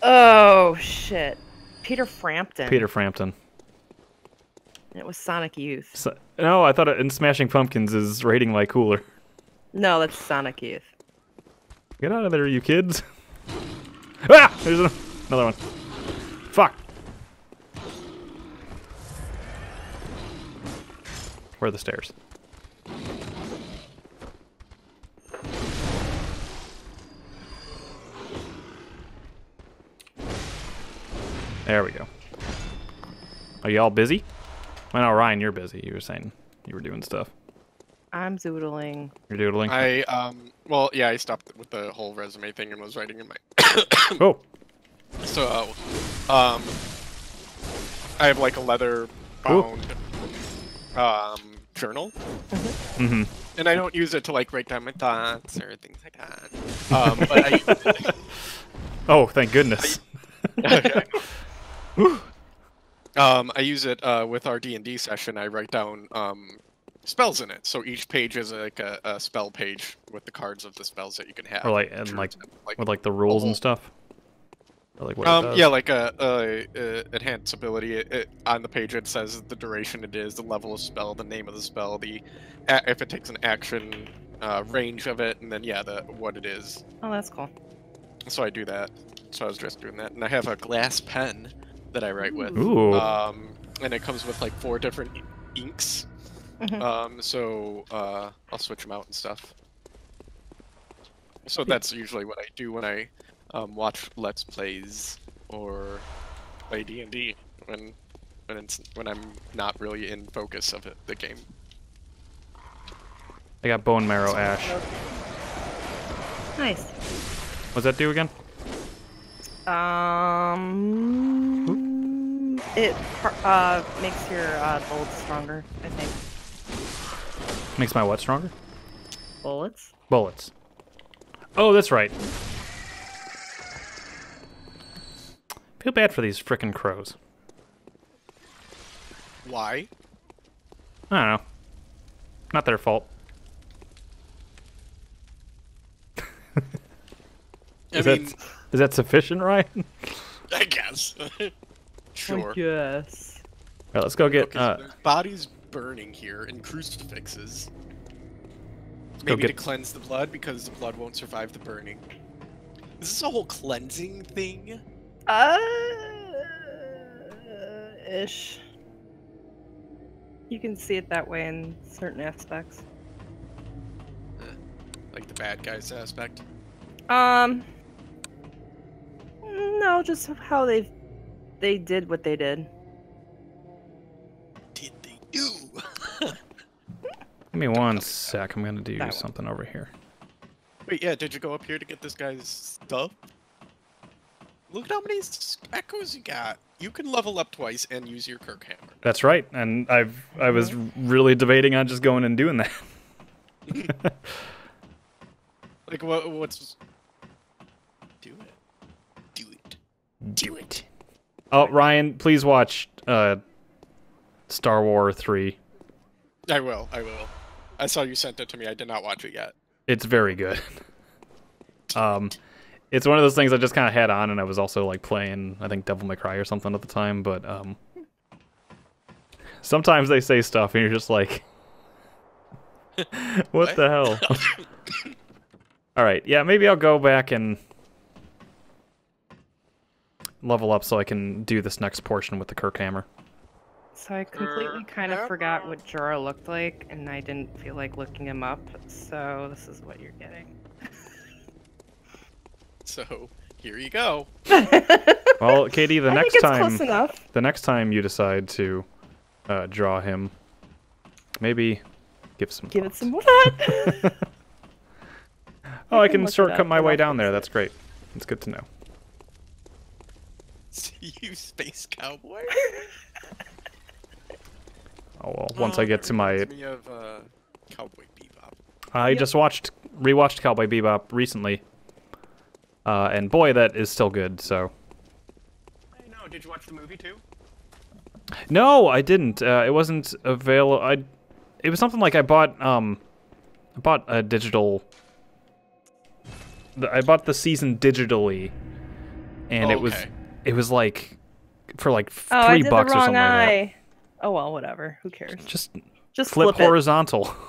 Oh, shit. Peter Frampton. Peter Frampton. It was Sonic Youth. So, no, I thought it, in Smashing Pumpkins is raiding my cooler. No, that's Sonic Youth. Get out of there, you kids. ah! There's an- another one. Fuck. Where are the stairs? There we go. Are y'all busy? Well, know Ryan, you're busy. You were saying you were doing stuff. I'm zoodling. You're doodling. I um. Well, yeah, I stopped with the whole resume thing and was writing in my. oh, so, um, I have like a leather bound um journal, mm-hmm. and I don't use it to like write down my thoughts or things like that. Um, but I Oh, thank goodness. Okay. Um, I use it uh, with our D and D session. I write down um, spells in it, so each page is like a, a spell page with the cards of the spells that you can have. Or like and like like with like the rules and stuff. Or like what um, yeah, like a, a, a enhanced ability. It, it, on the page, it says the duration it is, the level of spell, the name of the spell, the a, if it takes an action, uh, range of it, and then yeah, the what it is. Oh, that's cool. So I do that. So I was just doing that, and I have a glass pen that I write with. Ooh. Um, and it comes with like four different i- inks. Mhm. Um, so uh, I'll switch them out and stuff. So that's usually what I do when I um, watch Let's Plays or play D and D when when it's when I'm not really in focus of it, the game. I got bone marrow ash. Nice. What's that do again? Um, it uh makes your uh, bullets stronger. I think Makes my what stronger? bullets. Bullets. Oh, that's right. Feel bad for these frickin' crows. Why? I don't know. Not their fault. I Is mean, that is that sufficient, Ryan? I guess. sure. Yes. Alright, let's go get. Okay, Uh, so there's bodies burning here and crucifixes. go Maybe to cleanse the blood because the blood won't survive the burning. Is this a whole cleansing thing? Uh, ish. You can see it that way in certain aspects. Like the bad guys aspect? Um, no, just how they they did what they did. Did they do? give me one sec. I'm gonna do That one. something over here. Wait, yeah, did you go up here to get this guy's stuff? Look at how many echoes you got. You can level up twice and use your Kirkhammer. That's right, and I've I was mm-hmm. really debating on just going and doing that. Like, what? What's? Do it. Do it. do it. Oh, Ryan, please watch uh, Star Wars three. I will. I will. I saw you sent it to me. I did not watch it yet. It's very good. um, it's one of those things I just kind of had on, and I was also like playing, I think Devil May Cry or something at the time. But um, sometimes they say stuff, and you're just like, "What, What? the hell?" All right, yeah, maybe I'll go back and level up so I can do this next portion with the Kirkhammer. So I completely kind of forgot what Djura looked like, and I didn't feel like looking him up. So this is what you're getting. So here you go. Well, Katie, the I next time, close enough. the next time you decide to uh, draw him, maybe give some. Give it thought. some what? Oh, I can can look it shortcut my way down there. That's great. It's good to know. you space cowboy. Oh well, once I Oh, get to my, me of uh, Cowboy Bebop. I Yep. just watched, rewatched Cowboy Bebop recently, uh, and boy, that is still good. So I know. Did you watch the movie too? no, I didn't. Uh, it wasn't available. I, it was something like I bought, um, I bought a digital. I bought the season digitally, and it was, Okay. It was like, for like f- oh, I three did bucks the or wrong something like that. eye. Oh well, whatever. Who cares? Just Just flip, flip, it. horizontal.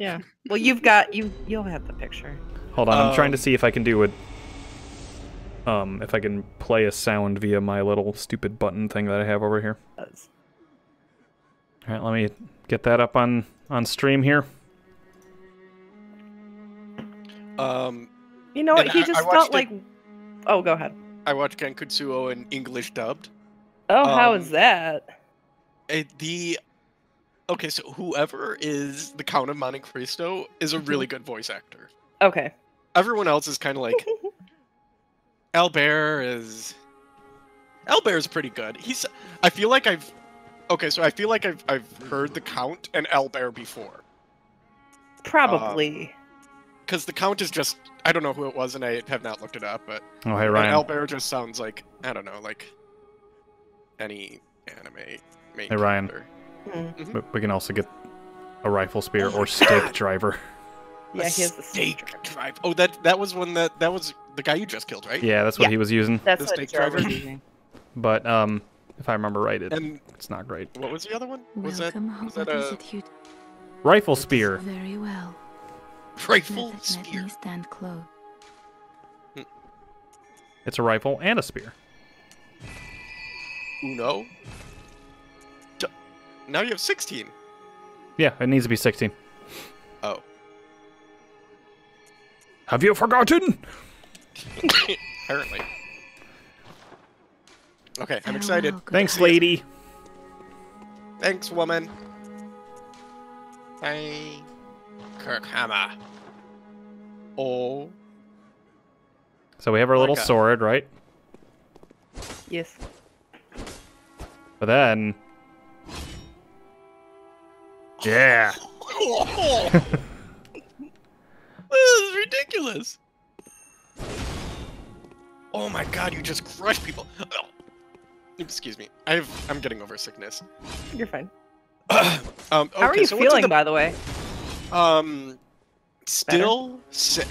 Yeah. Well, you've got you. You'll have the picture. Hold on, I'm trying to Um, see if I can do it. Um, if I can play a sound via my little stupid button thing that I have over here. Does. All right, let me get that up on on stream here. Um, You know what? And He I- I just watched felt it- like. Oh, go ahead. I watched Gankutsuou in English dubbed. Oh, how Um, is that? It, the okay, so whoever is the Count of Monte Cristo is a really mm-hmm. good voice actor. Okay. Everyone else is kind of like Albert is. Albert is pretty good. He's. I feel like I've. Okay, so I feel like I've I've heard the Count and Albert before. Probably. Um, because the count is just I don't know who it was, and I have not looked it up, but Oh, hey But Ryan. Albert just sounds like I don't know, like any anime main Hey, Ryan. character. Hmm. We- We can also get a rifle spear Oh or stake driver. Yeah, A he has the stake driver. Oh, that that was one that that was the guy you just killed, right? Yeah, that's what Yeah. he was using. That's The what stake Joe was driver? using. But um, if I remember right, it, And it's not great. what was the other one? Was that Welcome home. was that a Rifle spear. Very well. Rifle Let, let spear? me stand close. Hmm. It's a rifle and a spear. Uno. D- Now you have sixteen. Yeah, it needs to be 16. Oh. Have you forgotten? Apparently. Okay, I'm excited. Farewell, Thanks, lady. Thanks, woman. Bye. Kirkhammer. Oh. So we have our little Okay. sword, right? Yes. But then, yeah, this is ridiculous. Oh my god, you just crush people. Oh. Excuse me. I've I'm getting over sickness. You're fine. um, How are you so feeling, the- by the way? Um, still sick.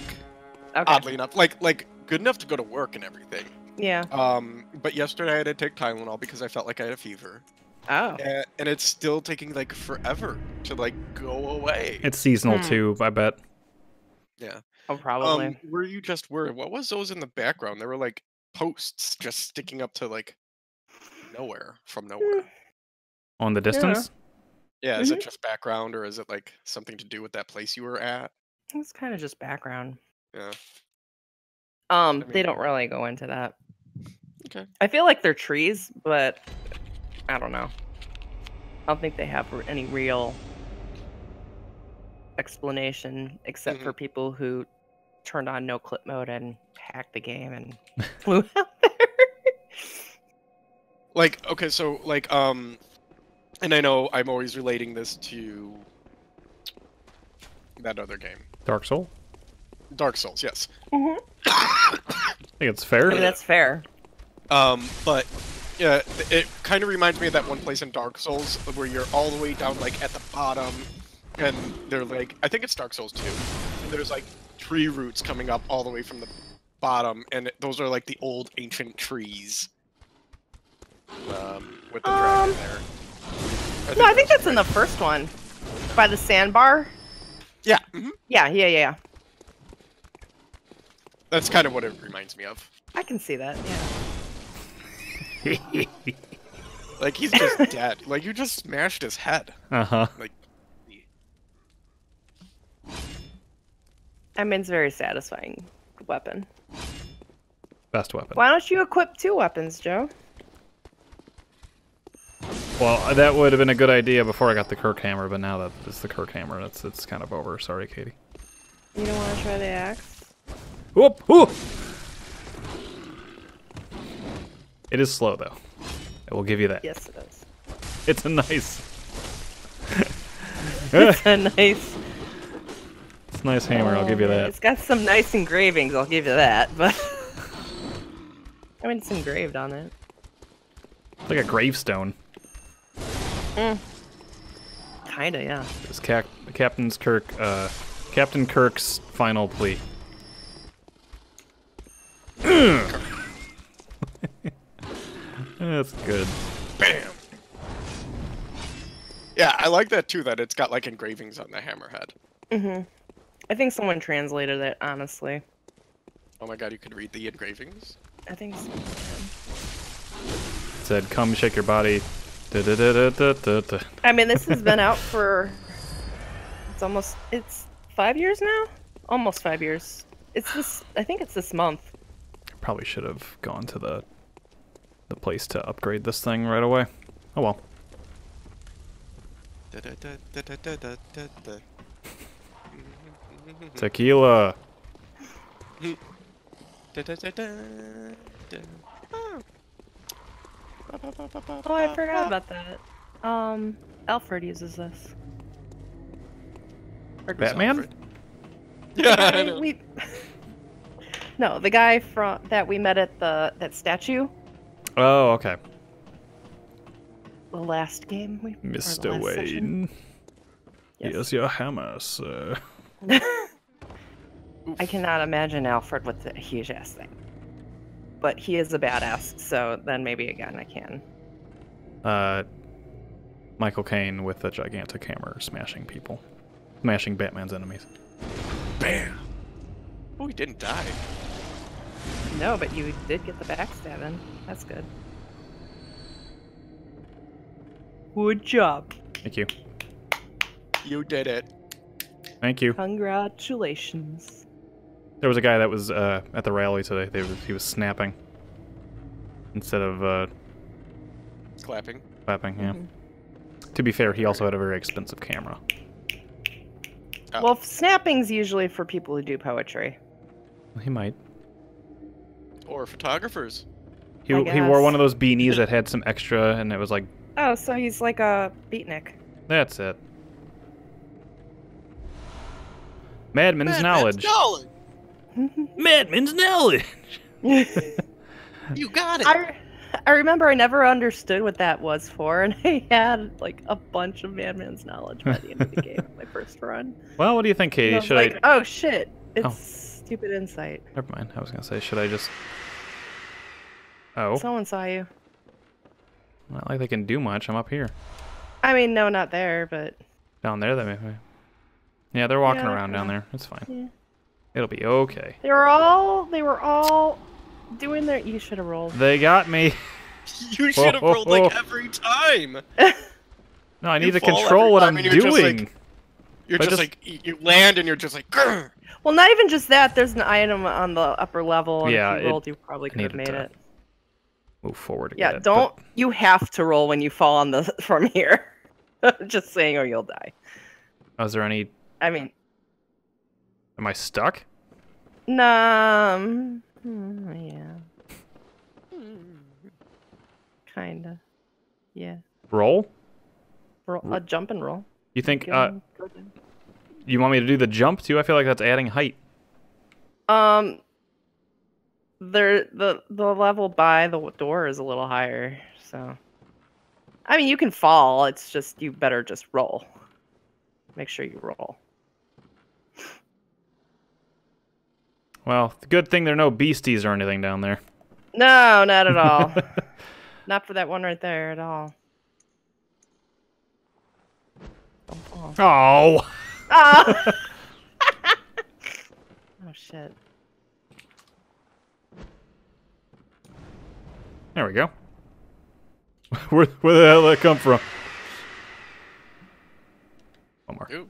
Okay. Oddly enough, like like good enough to go to work and everything. Yeah. Um, but yesterday I had to take Tylenol because I felt like I had a fever, Oh. and, and it's still taking like forever to like go away. it's seasonal Hmm. too. I bet. yeah. Oh, probably. Um, where you just were, what was those in the background? There were like posts just sticking up to like nowhere from nowhere. On the distance, Yeah, is it Mhm. just background or is it like something to do with that place you were at? it's kind of just background. Yeah. Um, I they don't really go into that. Okay. I feel like they're trees, but I don't know. I don't think they have any real explanation except Mhm. for people who turned on no clip mode and hacked the game and flew out there. Like okay, so like um, and I know I'm always relating this to that other game, Dark Soul. Dark Souls. Yes. Mhm. I think it's fair. I mean, that's fair. Um, but yeah, th- it kind of reminds me of that one place in Dark Souls where you're all the way down like at the bottom, and they're like, I think it's Dark Souls 2. And there's like tree roots coming up all the way from the bottom, and it- those are like the old ancient trees. Um, with the dragon Um, there. No, I think those that's in the first one. By the sandbar? Yeah, mhm. Yeah, yeah, yeah. that's kind of what it reminds me of. I can see that. Yeah. Like he's just dead. Like you just smashed his head. uh huh. Like I mean, it's a very satisfying weapon. Best weapon. Why don't you equip two weapons, Joe? Well, that would have been a good idea before I got the Kirkhammer, but now that it's the Kirkhammer, it's it's kind of over. Sorry, Katie. You don't want to try the axe? Whoop! Whoop! It is slow though. I will give you that. Yes, it is. It's a nice. It's a nice. It's a nice hammer. I'll give you Oh, that. It's got some nice engravings. I'll give you that. But I mean, it's engraved on it. It's like a gravestone. Kinda, yeah. It's Cap- Captain's Kirk. Uh, Captain Kirk's final plea. That's good. bam. Yeah, I like that too. That it's got like engravings on the hammerhead. hmm I think someone translated it. Honestly, Oh my god, you could read the engravings. I think so. It said, "Come shake your body." I mean, this has been out for. It's almost. It's five years now. Almost five years. It's this. I think it's this month. Probably should have gone to the the place to upgrade this thing right away. Oh well. Tequila. Oh, I forgot about that. Um, Alfred uses this. Or- Batman? Yeah, I know. we... No, the guy from that we met at the that statue, Oh, okay. the last game we Mr. Wayne. Yes. Here's your hammer, sir. I cannot imagine Alfred with a huge ass thing. But he is a badass, so then maybe again I can. Uh, Michael Caine with a gigantic hammer smashing people. Smashing Batman's enemies. Bam! Oh, he didn't die. No, but you did get the backstabbing. That's good. Good job. Thank you. You did it. Thank you. Congratulations. There was a guy that was uh, at the rally today. They was, he was snapping instead of uh, Clapping. clapping. Yeah. Mhm. To be fair, he also had a very expensive camera. Oh. Well, snapping's usually for people who do poetry. He might. Or photographers. He, I he wore one of those beanies that had some extra, and it was like, Oh, so he's like a beatnik. that's it. Madman's Man, knowledge. that's knowledge. Mm-hmm. Madman's knowledge. You got it. I, I remember I never understood what that was for, and I had like a bunch of Madman's knowledge by the end of the game, my first run. Well, what do you think, And Katie? I Should like, I? oh shit, it's Oh. stupid insight. Never mind. I was gonna say, should I just? Oh, Someone saw you. not like they can do much. I'm up here. I mean, no, not there, but Down there, they may. Yeah, they're walking Yeah, around down there. It's fine. yeah. It'll be okay. they were all they were all doing their. You should have rolled. They got me. You should have rolled like Oh. every time. No, I You need to control what I'm and you're just like- doing. You're just, just- like you land and you're just like. Grr. Well, not even just that. There's an item on the upper level. And Yeah, if you rolled, you probably could have made it. Move forward. To Yeah, get it, but- don't. You have to roll when you fall on the from here. just saying, or you'll die. Oh, is there any? I mean, Am I stuck? nah. um, yeah, kinda. Yeah. Roll? Roll, a jump and roll. You think? Uh, you want me to do the jump too? I feel like that's adding height. Um, there the the level by the door is a little higher, so. I mean, you can fall. It's just you better just roll. Make sure you roll. Well, good thing there are no beasties or anything down there. No, not at all. not for that one right there at all. Don't. Oh. Ah! oh shit. There we go. where, where the hell did that come from? One more. Ooh.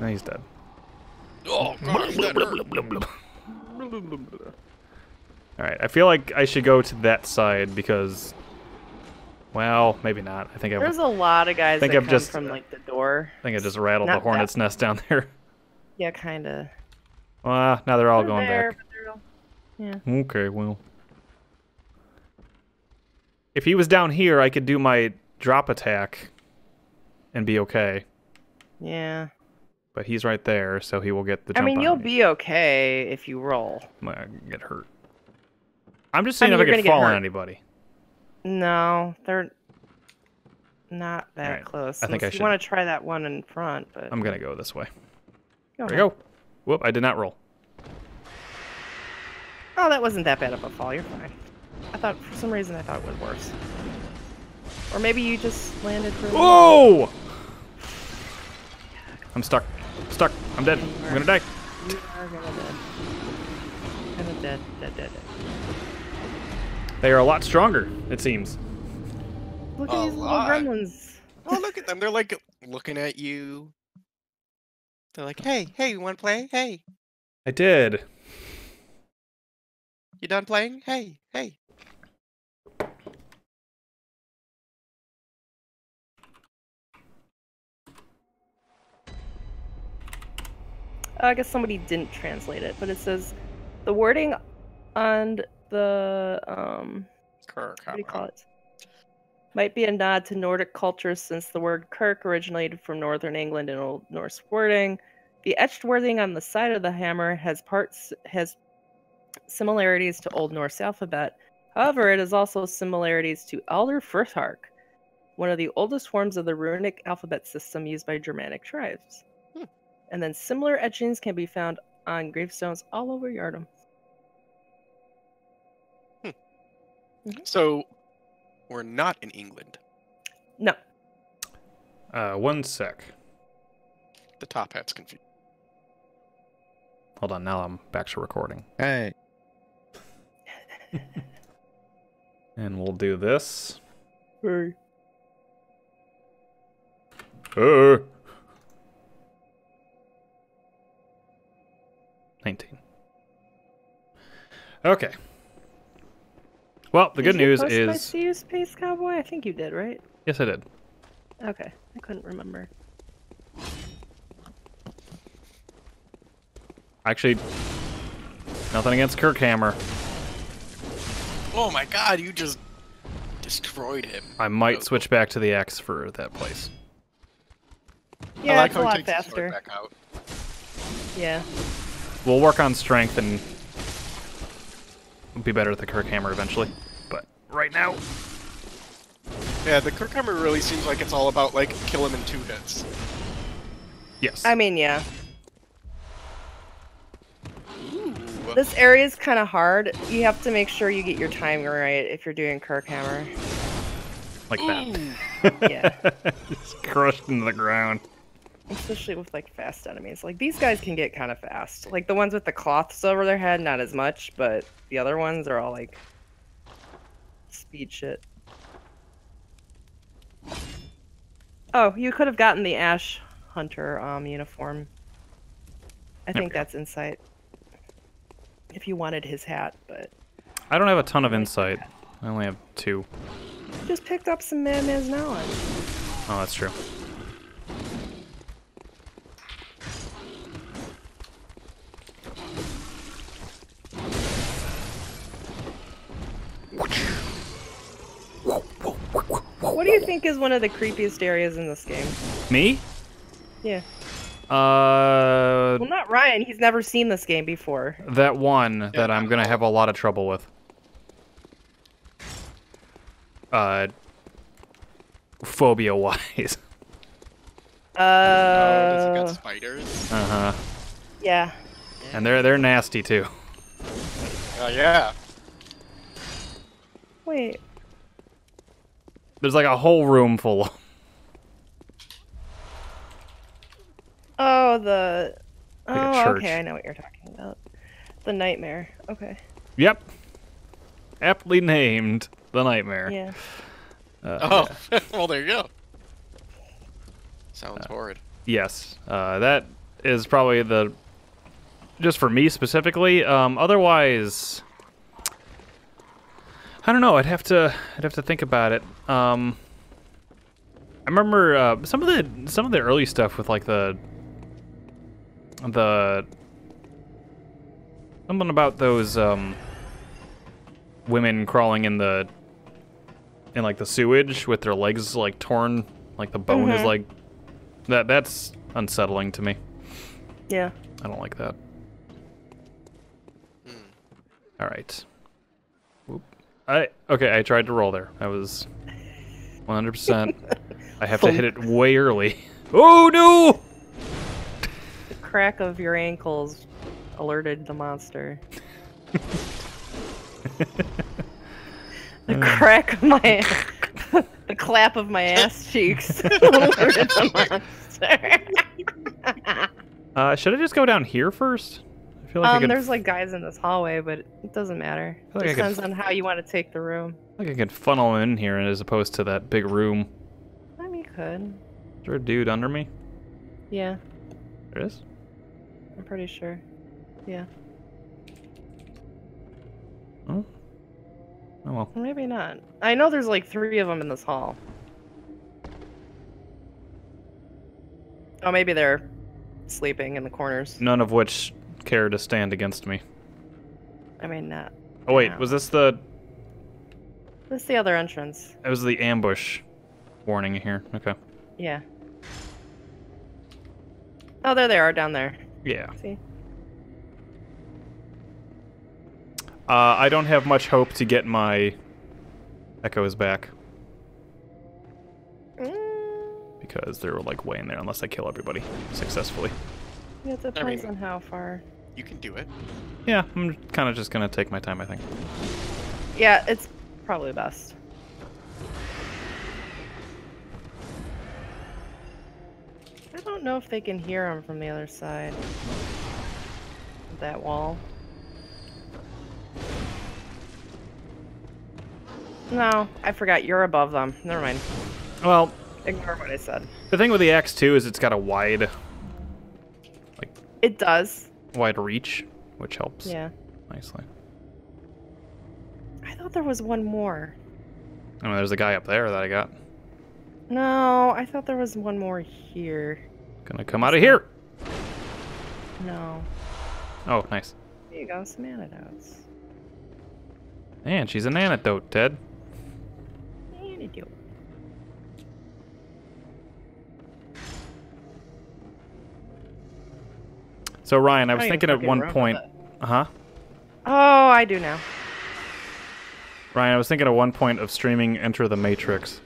No, he's dead. Oh gosh. All right, I feel like I should go to that side because, well, maybe not. I think I, There's a lot of guys think that I've come just- from like the door. I think I just rattled the not that- hornet's nest down there. Yeah, kind of. Ah, well, now they're all going there, back. but all- Yeah. Okay, well. If he was down here, I could do my drop attack and be okay. Yeah. But he's right there, so he will get the I mean, you'll be okay if you roll. I'm gonna get hurt. I'm just I mean, if I get fall on anybody. No, they're not that Alright, close. I think I should- you want to try that one in front, but I'm gonna go this way. go There we go. Whoop, I did not roll. Oh, that wasn't that bad of a fall. You're fine. I thought for some reason I thought it was worse. Or maybe you just landed for. Whoa! I'm stuck. Stuck. I'm dead. I'm gonna die. You are gonna dead. Gonna dead, dead, dead, dead. They are a lot stronger, it seems. Look at A these little lot. gremlins. Oh, look at them. They're like looking at you. They're like, hey, hey, you want to play? Hey, I did. you done playing? Hey, hey. I guess somebody didn't translate it, but it says the wording on the um Kirk, what do you call it? Might be a nod to Nordic culture since the word Kirk originated from Northern England in Old Norse wording. The etched wording on the side of the hammer has parts has similarities to Old Norse alphabet. However, it has also similarities to Elder Futhark, one of the oldest forms of the runic alphabet system used by Germanic tribes. Hmm. And then similar etchings can be found on gravestones all over Yharnam. So, we're not in England. No, Uh, one sec. The top hat's confused. Hold on, now I'm back to recording. Hey. And we'll do this. Hey. Uh. 19. Okay. Well, the Did good you news post my is. See you, Space Cowboy. I think you did, right? Yes, I did. Okay, I couldn't remember. Actually, nothing against Kirkhammer. Oh my god, you just destroyed him. I might Oh. switch back to the X for that place. Yeah, I like it's a lot takes his sword faster. Back out. Yeah. We'll work on strength and be better at the Kirkhammer eventually. But right now, Yeah, the Kirkhammer really seems like it's all about like kill him in two hits. yes. I mean, yeah. Ooh. This area is kind of hard. You have to make sure you get your timing right if you're doing Kirkhammer. like that. Yeah. Just crushed into the ground. Especially with like fast enemies. Like these guys can get kind of fast. Like the ones with the cloths over their head, not as much, but the other ones are all like speed shit. Oh, you could have gotten the Ash Hunter um uniform. I There think that's insight. If you wanted his hat, but I don't have a ton of insight. I only have two. just picked up some Madman's knowledge. Oh, that's true. What do you think is one of the creepiest areas in this game? Me? Yeah. Uh, Well, not Ryan. He's never seen this game before. that one that I'm gonna have a lot of trouble with. Uh, phobia wise. Uh. Oh, does it Uh, got spiders? Uh huh. yeah. And they're they're nasty too. Oh yeah. Wait. There's like a whole room full. Of... Oh, the. Like Oh, okay. I know what you're talking about. The nightmare. Okay. Yep. Aptly named the nightmare. Yeah. Uh, Oh, well there you go. Sounds horrid. Yes, uh, that is probably the just for me specifically. Um, otherwise, I don't know. I'd have to I'd have to think about it. Um, I remember uh, some of the some of the early stuff with like the the something about those um, women crawling in the in like the sewage with their legs like torn, like the bone is Mhm. like that. That's unsettling to me. Yeah. I don't like that. Hmm. All right. I okay. I tried to roll there. I was 100. percent I have to hit it way early. Oh no! The crack of your ankles alerted the monster. the crack of my. the clap of my ass cheeks alerted the monster. Uh, should I just go down here first? I feel like um, could. there's like guys in this hallway, but it doesn't matter. feel like I could Depends on how you want to take the room. like I could funnel in here as opposed to that big room. I mean, you could. Is there a dude under me? Yeah, There is. I'm pretty sure. Yeah, Oh. Oh well. Maybe not. I know there's like three of them in this hall. Oh, maybe they're sleeping in the corners. None of which care to stand against me. I mean, not. Oh wait, was this the? This is the other entrance. It was the ambush warning here. Okay. Yeah. Oh, there they are down there. Yeah. See? Uh, I don't have much hope to get my echoes back Mm, because they're like way in there unless I kill everybody successfully. Yeah, it I depends mean- on how far. You can do it. Yeah, I'm kind of just gonna take my time. I think. Yeah, it's probably best. I don't know if they can hear him from the other side. of That wall. No, I forgot. You're above them. Never mind. Well, Ignore what I said. the thing with the Axe 2 is it's got a wide, It does. wide reach, which helps Yeah. nicely. I thought there was one more. I mean, there's a guy up there that I got. No, I thought there was one more here. Gonna come out of here. No. Oh, nice. There you go, some antidotes. And she's an antidote, Ted. Antidote. So Ryan, I I was don't thinking at one point. Uh huh. Oh, I do now. Ryan, I was thinking at one point of streaming Enter the Matrix.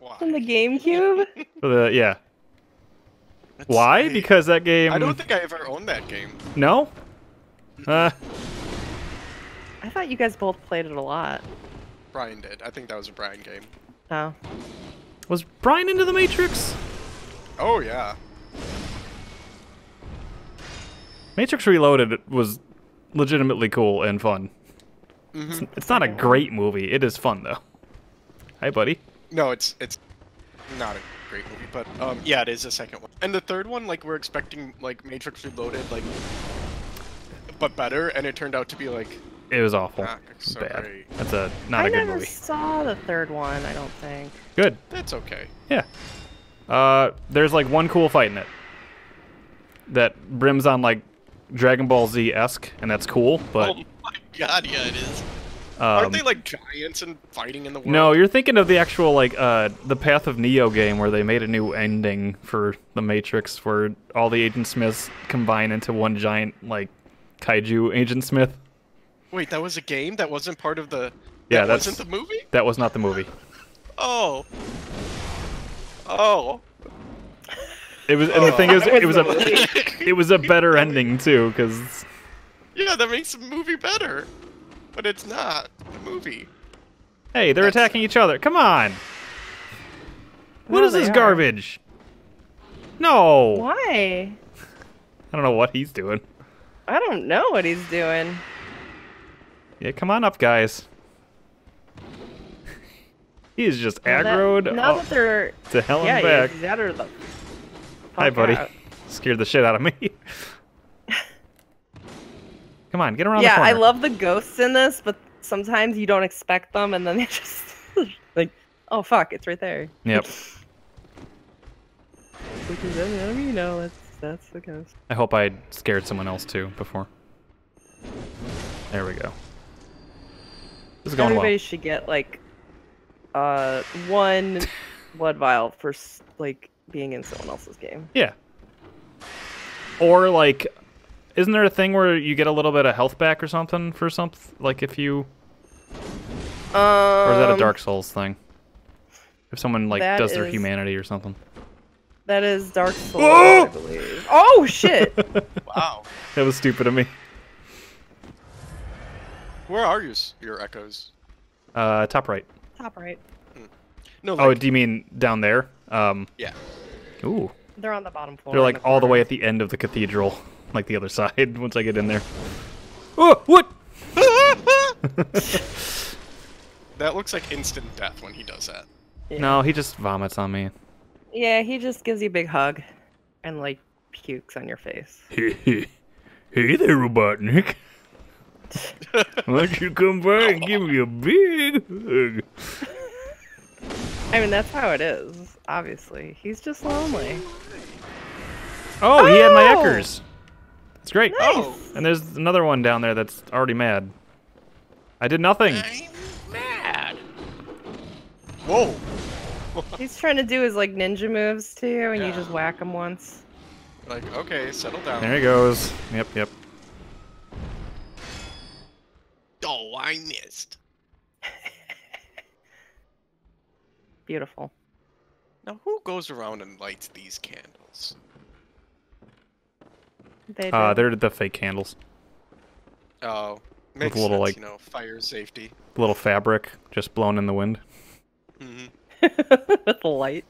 Why? From the GameCube? For the yeah. Let's Why? see. Because that game. I don't think I ever owned that game. No. Uh, I thought you guys both played it a lot. Brian did. I think that was a Brian game. Oh. was Brian into the Matrix? Oh yeah. Matrix Reloaded was legitimately cool and fun. hmm It's not a great movie. It is fun though. Hi, buddy. No, it's it's not a great movie, but um, yeah, it is the second one. And the third one, like we're expecting like Matrix Reloaded, like, but better, and it turned out to be like It was awful. not so Bad. great. That's a not I a good movie. I never movie. saw the third one, I don't think. Good. That's okay. Yeah. Uh, there's like one cool fight in it that brims on like Dragon Ball Z esque, and that's cool. But oh my god, yeah, it is. um, Aren't they like giants and fighting in the world? no, you're thinking of the actual like uh the Path of Neo game where they made a new ending for the Matrix, where all the Agent Smiths combine into one giant like kaiju Agent Smith. Wait, that was a game that wasn't part of the. Yeah, that that's- wasn't the movie. That was not the movie. Oh. Oh. It was, and the Oh. thing is, oh. it was a it was a better ending too, because Yeah, that makes the movie better, but it's not the movie. hey, they're That's- attacking each other. Come on. What No, is this are. garbage? No. Why? I don't know what he's doing. I don't know what he's doing. Yeah, come on up, guys. He is just Now that- aggroed Now up that they're to hell yeah, and back. he's out of the. Hi, buddy. out. Scared the shit out of me. come on, get around Yeah, I love the ghosts in this, but sometimes you don't expect them, and then they just like, oh fuck, it's right there. Yep. Because then you know that's that's the ghost. I hope I scared someone else too before. There we go. This is going Everybody well. should get like uh one blood vial for like being in someone else's game. Yeah. Or like, isn't there a thing where you get a little bit of health back or something for something? Like if you, Um, or is that a Dark Souls thing? If someone like that does their humanity or something. That is Dark Souls, I believe. Oh shit! Wow. That was stupid of me. Where are your your echoes? Uh, top right. Top right. No, Oh, do you mean down there? Um, yeah. ooh, They're on the bottom floor. they're in like all the way at the end of the cathedral, like the other side. Once I get in there. Oh, what? that looks like instant death when he does that. Yeah. No, he just vomits on me. Yeah, he just gives you a big hug, and like pukes on your face. hey there, Robotnik. Why don't you come by and give me a big hug? I mean, that's how it is. Obviously, he's just lonely. Oh, he had my Oh! Eckers. That's great. Oh. And there's another one down there that's already mad. I did nothing. I'm mad. Whoa. He's trying to do his like ninja moves to you, and you just whack him once. like, okay, settle down. There he goes. Yep, yep. I missed. Beautiful. Now, who goes around and lights these candles? They Uh, do. they're the fake candles. Oh, makes a little, sense, like- you know, fire safety. Little fabric just blown in the wind. Mm -hmm. with the light.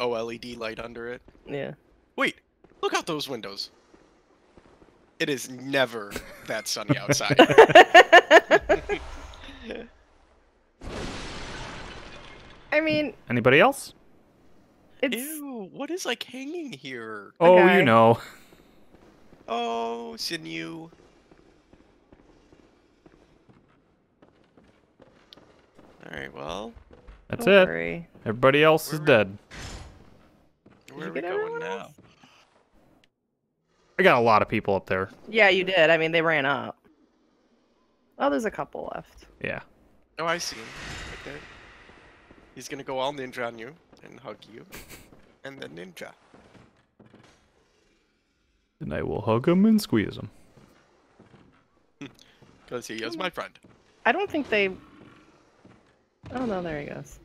OLED light under it. Yeah. Wait, look out those windows. It is never that sunny outside. I mean, Anybody else? it's Ew, what is like hanging here? Oh, guy. you know. Oh, sinew. Alright, well, That's don't it. worry. Everybody else is Where- dead. where are we get going now? else? I got a lot of people up there. Yeah, you did. I mean, they ran up. Oh, there's a couple left. Yeah. Oh, I see him. Right there. He's gonna go all ninja on you and hug you. And then ninja. And I will hug him and squeeze him. Because he is my friend. I don't think they. Oh no, there he goes.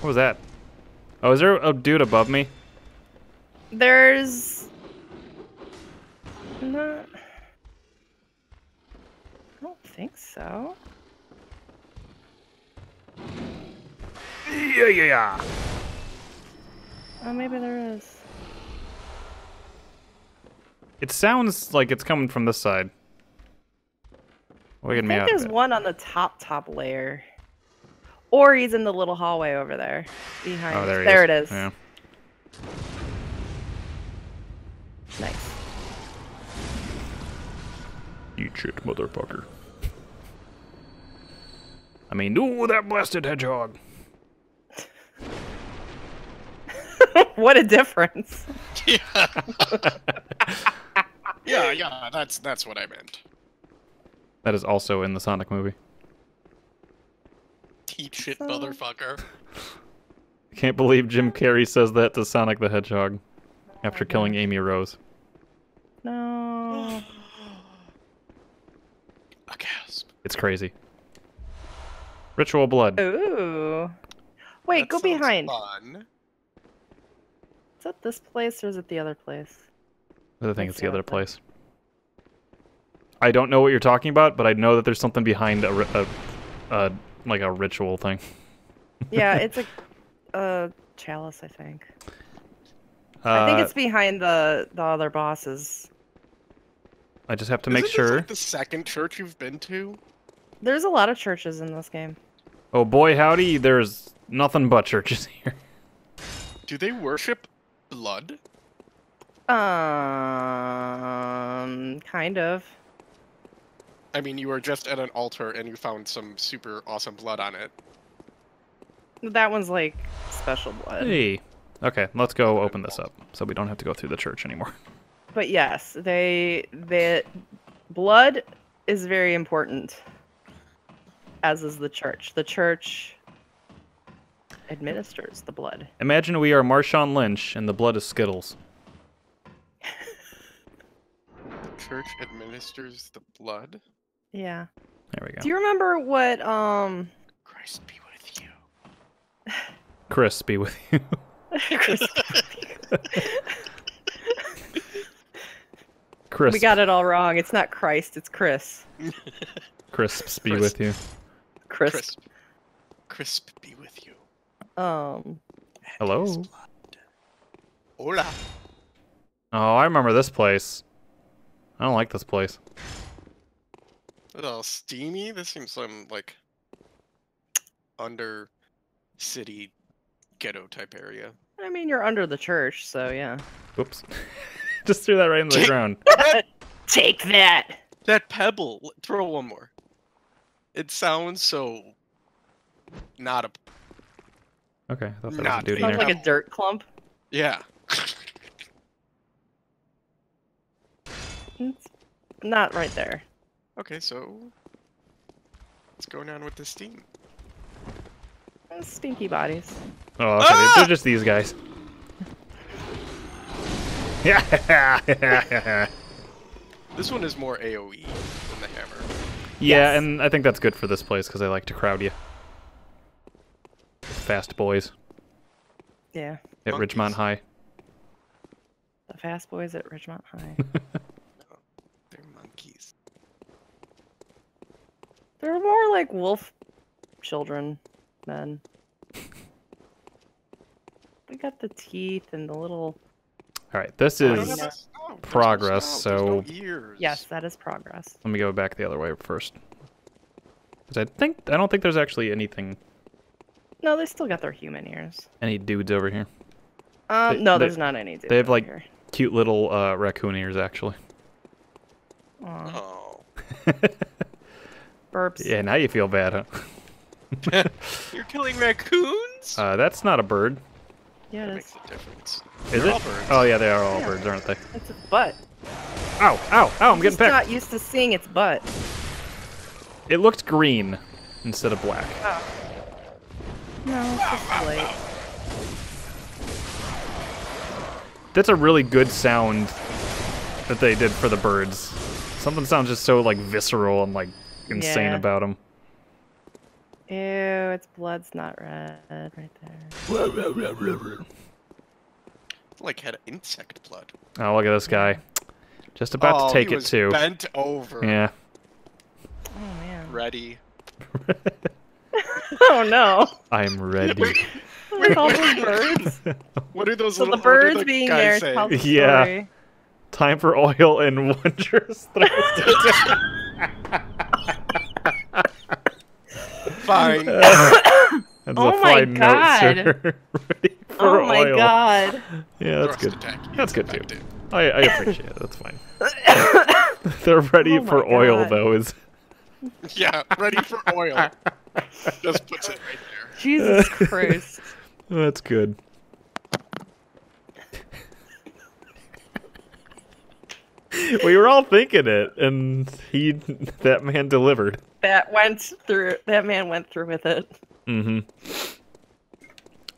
What was that? Oh, is there a dude above me? There's. Not. I don't think so. Yeah, yeah, yeah. Oh, maybe there is. It sounds like it's coming from this side. I Waking me think there's one on the top top layer. Or he's in the little hallway over there. Behind. Oh, there he there is. it is. Yeah. Nice. Eat shit, motherfucker. I mean, ooh, that blasted hedgehog. what a difference. Yeah. yeah, yeah, that's that's what I meant. That is also in the Sonic movie. Eat shit, So- motherfucker. I can't believe Jim Carrey says that to Sonic the Hedgehog after oh killing Amy Rose. No. A gasp. It's crazy. Ritual blood. Ooh. Wait, That go behind. Fun. Is that this place or is it the other place? I think That's it's the the other other place. I don't know what you're talking about, but I know that there's something behind a, a, a like a ritual thing. Yeah, it's a, a chalice, I think. Uh, I think it's behind the the other bosses. I just have to make Isn't this, sure. like, the second church you've been to? There's a lot of churches in this game. Oh boy, howdy! There's nothing but churches here. Do they worship blood? Um, kind of. I mean, you were just at an altar and you found some super awesome blood on it. That one's like special blood. Hey. Okay, let's go open this up so we don't have to go through the church anymore. But yes, they they blood is very important. As is the church. The church administers the blood. Imagine we are Marshawn Lynch and the blood is Skittles. The church administers the blood. Yeah. There we go. Do you remember what um Christ be with you. Chris, be with you. Chris, we got it all wrong. It's not Christ, it's Chris. crisps be Chris. with you. Chris. Crisp. Crisp be with you. Um And Hello? Hola. Oh, I remember this place. I don't like this place. A little steamy. This seems some like under city ghetto type area. I mean you're under the church, so yeah. Oops. Just threw that right in the ground. Take that. That pebble. Throw one more. It sounds so not a Okay, I thought that was a Not dude in Sounds like a dirt clump. yeah. It's not right there. Okay, so What's going on with this team? Uh, Stinky bodies. Oh, okay. Ah! They're just these guys. Yeah. This one is more AOE than the hammer. Yeah, Yes. and I think that's good for this place because I like to crowd you. Fast boys Yeah. at Monkeys. Ridgemont High. The fast boys at Ridgemont High. They're monkeys. They're more like wolf children men. we got the teeth and the little. All right, this I don't is. have a- there's no progress, snout, there's no so- ears. Yes, that is progress. Let me go back the other way first, because I think I don't think there's actually anything, No, they still got their human ears. any dudes over here. Um, They- no, they- there's not any. dudes they have, over like- here. Cute little uh, raccoon ears, actually. Aw, Oh. burps. Yeah, now you feel bad, huh? You're killing raccoons? Uh, that's not a bird, Yeah, that it makes a difference. is They're it? all birds. Oh yeah, they are all Yeah. birds, aren't they? It's its butt. Ow! Ow! Ow! I'm getting Just not used to seeing its butt. It looked green instead of black. No, it's just light. That's a really good sound that they did for the birds. Something sounds just so like visceral and like insane Yeah. about them. Ew, its blood's not red right there. Like had insect blood. Oh, look at this guy. Just about oh, to take he it was too. Bent over. Yeah. Oh man. Ready. Oh no. I'm ready. With all those birds. What are those So little the birds what do the being there say? tells the Yeah. story. Time for oil and wondrous throws. Fine. That's Oh a my god. note, sir. ready for Oh my oil. god. Yeah, that's Thrust good. attack That's good too. I, I appreciate it. That's fine. They're ready Oh my for oil, though. Is Yeah, ready for oil. Just puts it right there. Jesus Christ. that's good. We were all thinking it, and he, that man delivered. That went through that man went through with it. Mm-hmm.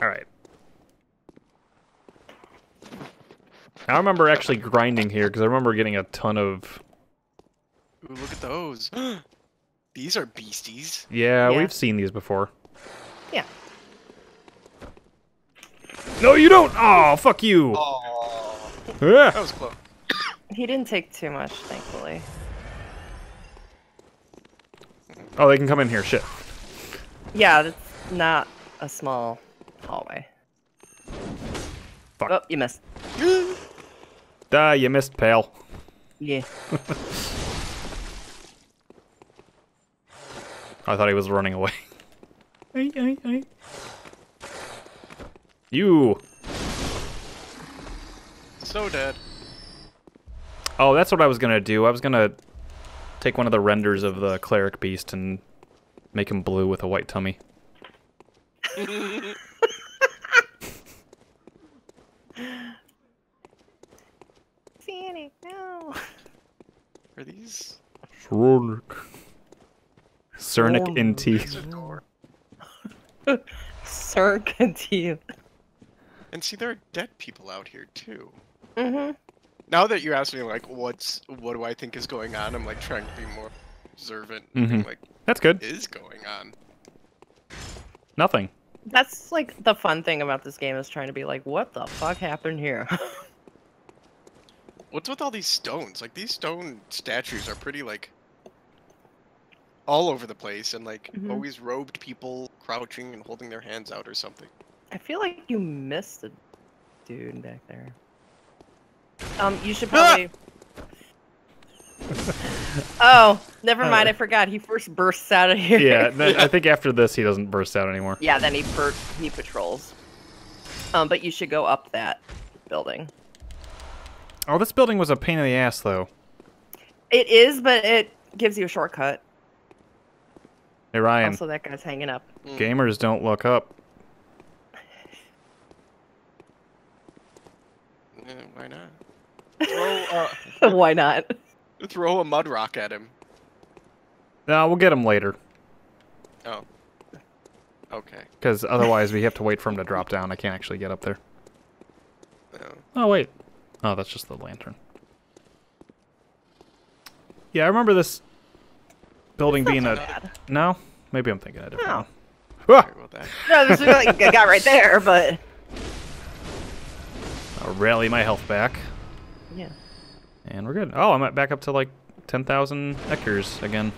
All right. I remember actually grinding here because I remember getting a ton of. Ooh, look at those. These are beasties. Yeah, Yeah. we've seen these before. Yeah. No, you don't. Oh, fuck you. Oh, Ah. that was close. He didn't take too much, thankfully. Oh, they can come in here. Shit. Yeah, that's not a small hallway. Fuck. Oh, you missed. Ah, you missed, pal. Yeah. I thought he was running away. Ay, ay, ay. You. So dead. Oh, that's what I was gonna do. I was gonna take one of the renders of the cleric beast and make him blue with a white tummy. Fanny, no. Are these? Cernic. Cernic in T. There's a door. Sir, continue. And see, there are dead people out here too. Mm-hmm. Now that you ask me, like, what's what do I think is going on? I'm like trying to be more observant. and being Mhm. Like, That's good. is going on? Nothing. That's like the fun thing about this game is trying to be like, what the fuck happened here? What's with all these stones? Like these stone statues are pretty like all over the place, and like Mhm. always robed people crouching and holding their hands out or something. I feel like you missed a dude back there. Um, you should probably. oh, never mind. I forgot. He first bursts out of here. Yeah, th- I think after this he doesn't burst out anymore. yeah. Then he per- he patrols. Um, but you should go up that building. Oh, this building was a pain in the ass, though. It is, but it gives you a shortcut. Hey, Ryan, Also, that guy's hanging up. Mm. gamers don't look up. Eh, why not? Throw, uh, Why not? throw a mud rock at him. No, we'll get him later. Oh. Okay. Because otherwise we have to wait for him to drop down. I can't actually get up there. No. Oh, wait. Oh, that's just the lantern. Yeah, I remember this building being a... Bad. No? Maybe I'm thinking a different No. one. Ah! Sorry about that. No, this is like I got right there, but I'll rally my health back. Yeah. And we're good. Oh, I'm at back up to like 10,000 Eckers again.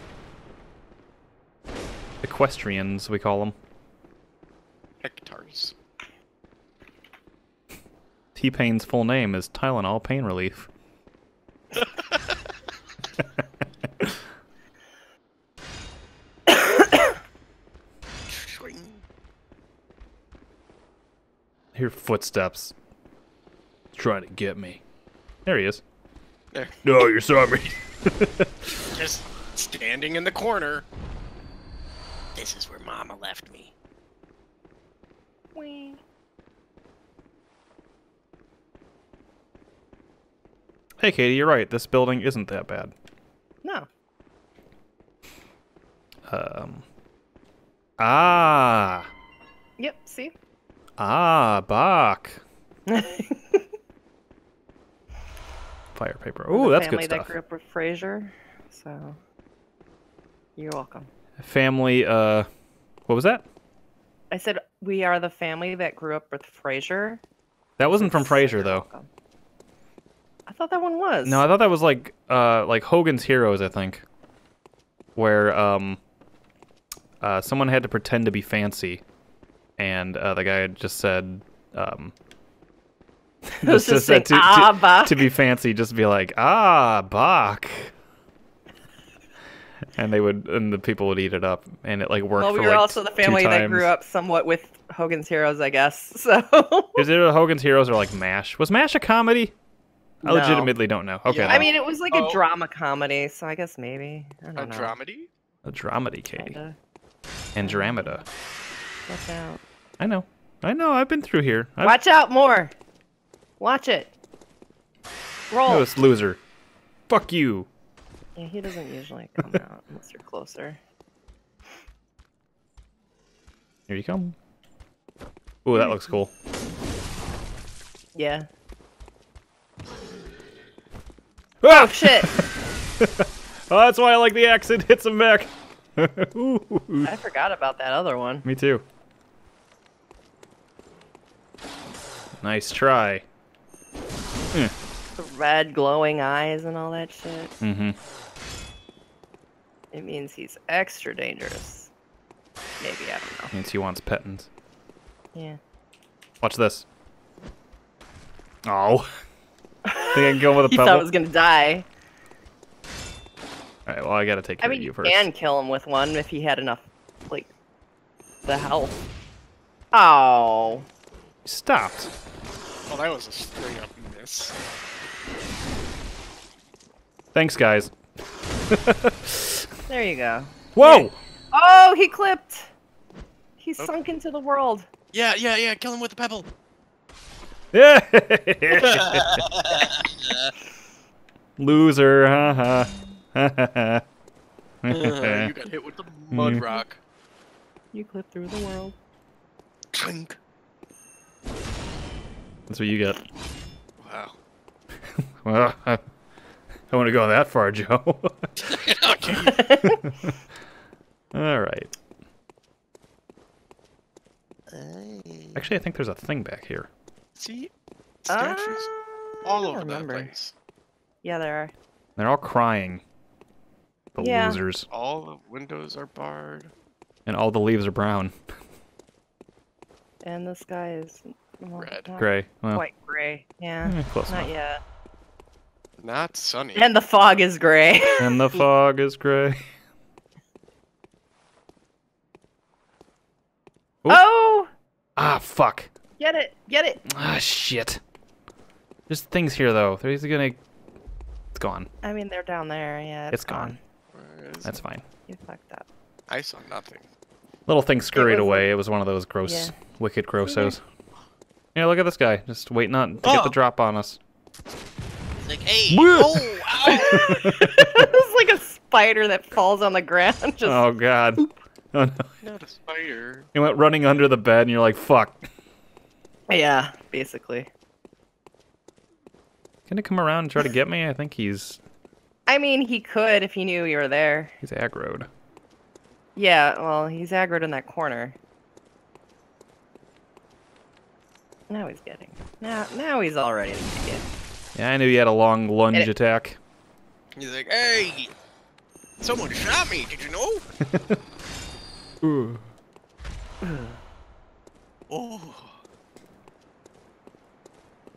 Equestrians, we call them. Hectares. T-Pain's full name is Tylenol Pain Relief. Hear footsteps. Trying to get me. There he is. There. No, you're sorry. Just standing in the corner. This is where Mama left me. Wee. hey, Katie, you're right. This building isn't that bad. No. Um. Ah. Yep. See. Ah, Bach. Fire paper. We're Ooh, the that's family good that grew up with Frasier, so you're welcome. Family, uh, what was that? I said we are the family that grew up with Frasier. That wasn't from Frasier though. welcome. I thought that one was. No, I thought that was like, uh, like Hogan's Heroes, I think, where um, uh, someone had to pretend to be fancy, and uh, the guy had just said, um, just just said saying, "Ah, Bach." to be fancy, just be like, ah, Bach. And they would, and the people would eat it up, and it like worked well, we for were like also the family that grew up somewhat with Hogan's Heroes, I guess. So Is it a Hogan's Heroes or like MASH? Was MASH a comedy? I No. legitimately don't know. Okay, Yeah. no. I mean, it was like Oh. a drama comedy, so I guess maybe I A don't know. dramedy? a dramedy, Katie. Kinda. Andromeda. Watch out! I know. I know. I've been through here. I've Watch out more. Watch it. Roll. this loser. Fuck you. Yeah, he doesn't usually come out unless you're closer. Here you come. Ooh, that looks cool. Yeah. Ah! Oh shit! Oh, that's why I like the axe. It hits him back. I forgot about that other one. Me too. Nice try. The red glowing eyes and all that shit. Mm-hmm. It means he's extra dangerous. Maybe I don't know. It Means he wants pettins. Yeah. Watch this. Oh. Think I can kill him with a He pebble? thought it was gonna die. Alright, well, I gotta take I care mean, of you first. I mean, you can kill him with one if he had enough, like, the health. Oh. Stopped. Well, that was a straight up miss. Thanks, guys. There you go. Whoa! Oh, he clipped. He Oh. sunk into the world. Yeah, yeah, yeah. Kill him with a pebble. Yeah! Loser, haha. Uh, you got hit with the mud Mm. rock. You clipped through the world. Clink. That's what you get. Wow. Well, I, I want to go that far, Joe. All right. Actually, I think there's a thing back here. See? Statues Uh, all over don't that place. Yeah, there are. They're all crying. The Yeah. losers. All the windows are barred. And all the leaves are brown. And the sky is well, Red. Gray. Well, Quite gray. Yeah. eh, close Not enough. yet. Not sunny. And the fog is gray. And the fog is gray. Oop. oh! Ah, fuck. Get it! Get it! Ah, shit. There's things here, though. There's gonna... It's gone. I mean, they're down there. Yeah, It's gone. Where is That's it? fine. You fucked up. I saw nothing. Little thing scurried was away. It was one of those gross, Yeah. wicked grossos. Yeah, look at this guy. Just waiting on to get the Oh. drop on us. It's like, hey, oh, ow! it's like a spider that falls on the ground. Just oh, God. Oh no. Not a spider. He went running under the bed, and you're like, fuck. Yeah, basically. Gonna come around and try to get me? I think he's I mean, he could if he knew you were there. he's aggroed. Yeah, well, he's aggroed in that corner. Now he's getting. Now, now he's all ready to get. Yeah, I knew he had a long lunge it- attack. He's like, hey, someone shot me. Did you know? Oh.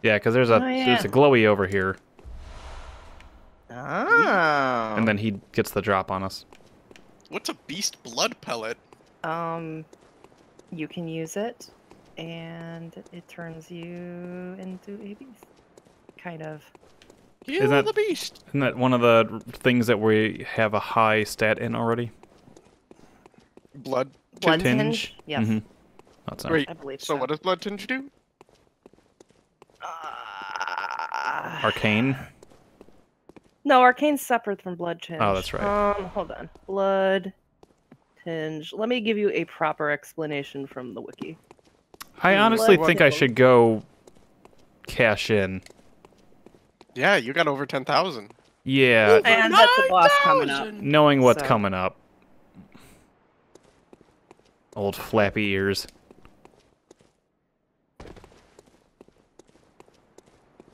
Yeah, because there's a Oh, there's a glowy over here, Oh. and then he gets the drop on us. What's a beast blood pellet? Um, you can use it, and it turns you into a beast. Kind of. Kill that- the beast. Isn't that one of the things that we have a high stat in already? Blood. Blood tinge? tinge? Yes. Mhm. That's not. Wait, I believe so so. what does blood tinge do? Uh, Arcane. No, arcane's separate from blood tinge. Oh, that's right. Um, hold on. Blood tinge. Let me give you a proper explanation from the wiki. I honestly Blood think I should go cash in. Yeah, you got over 10,000. Yeah, And that's a boss coming up. knowing what's So- coming up. Old flappy ears.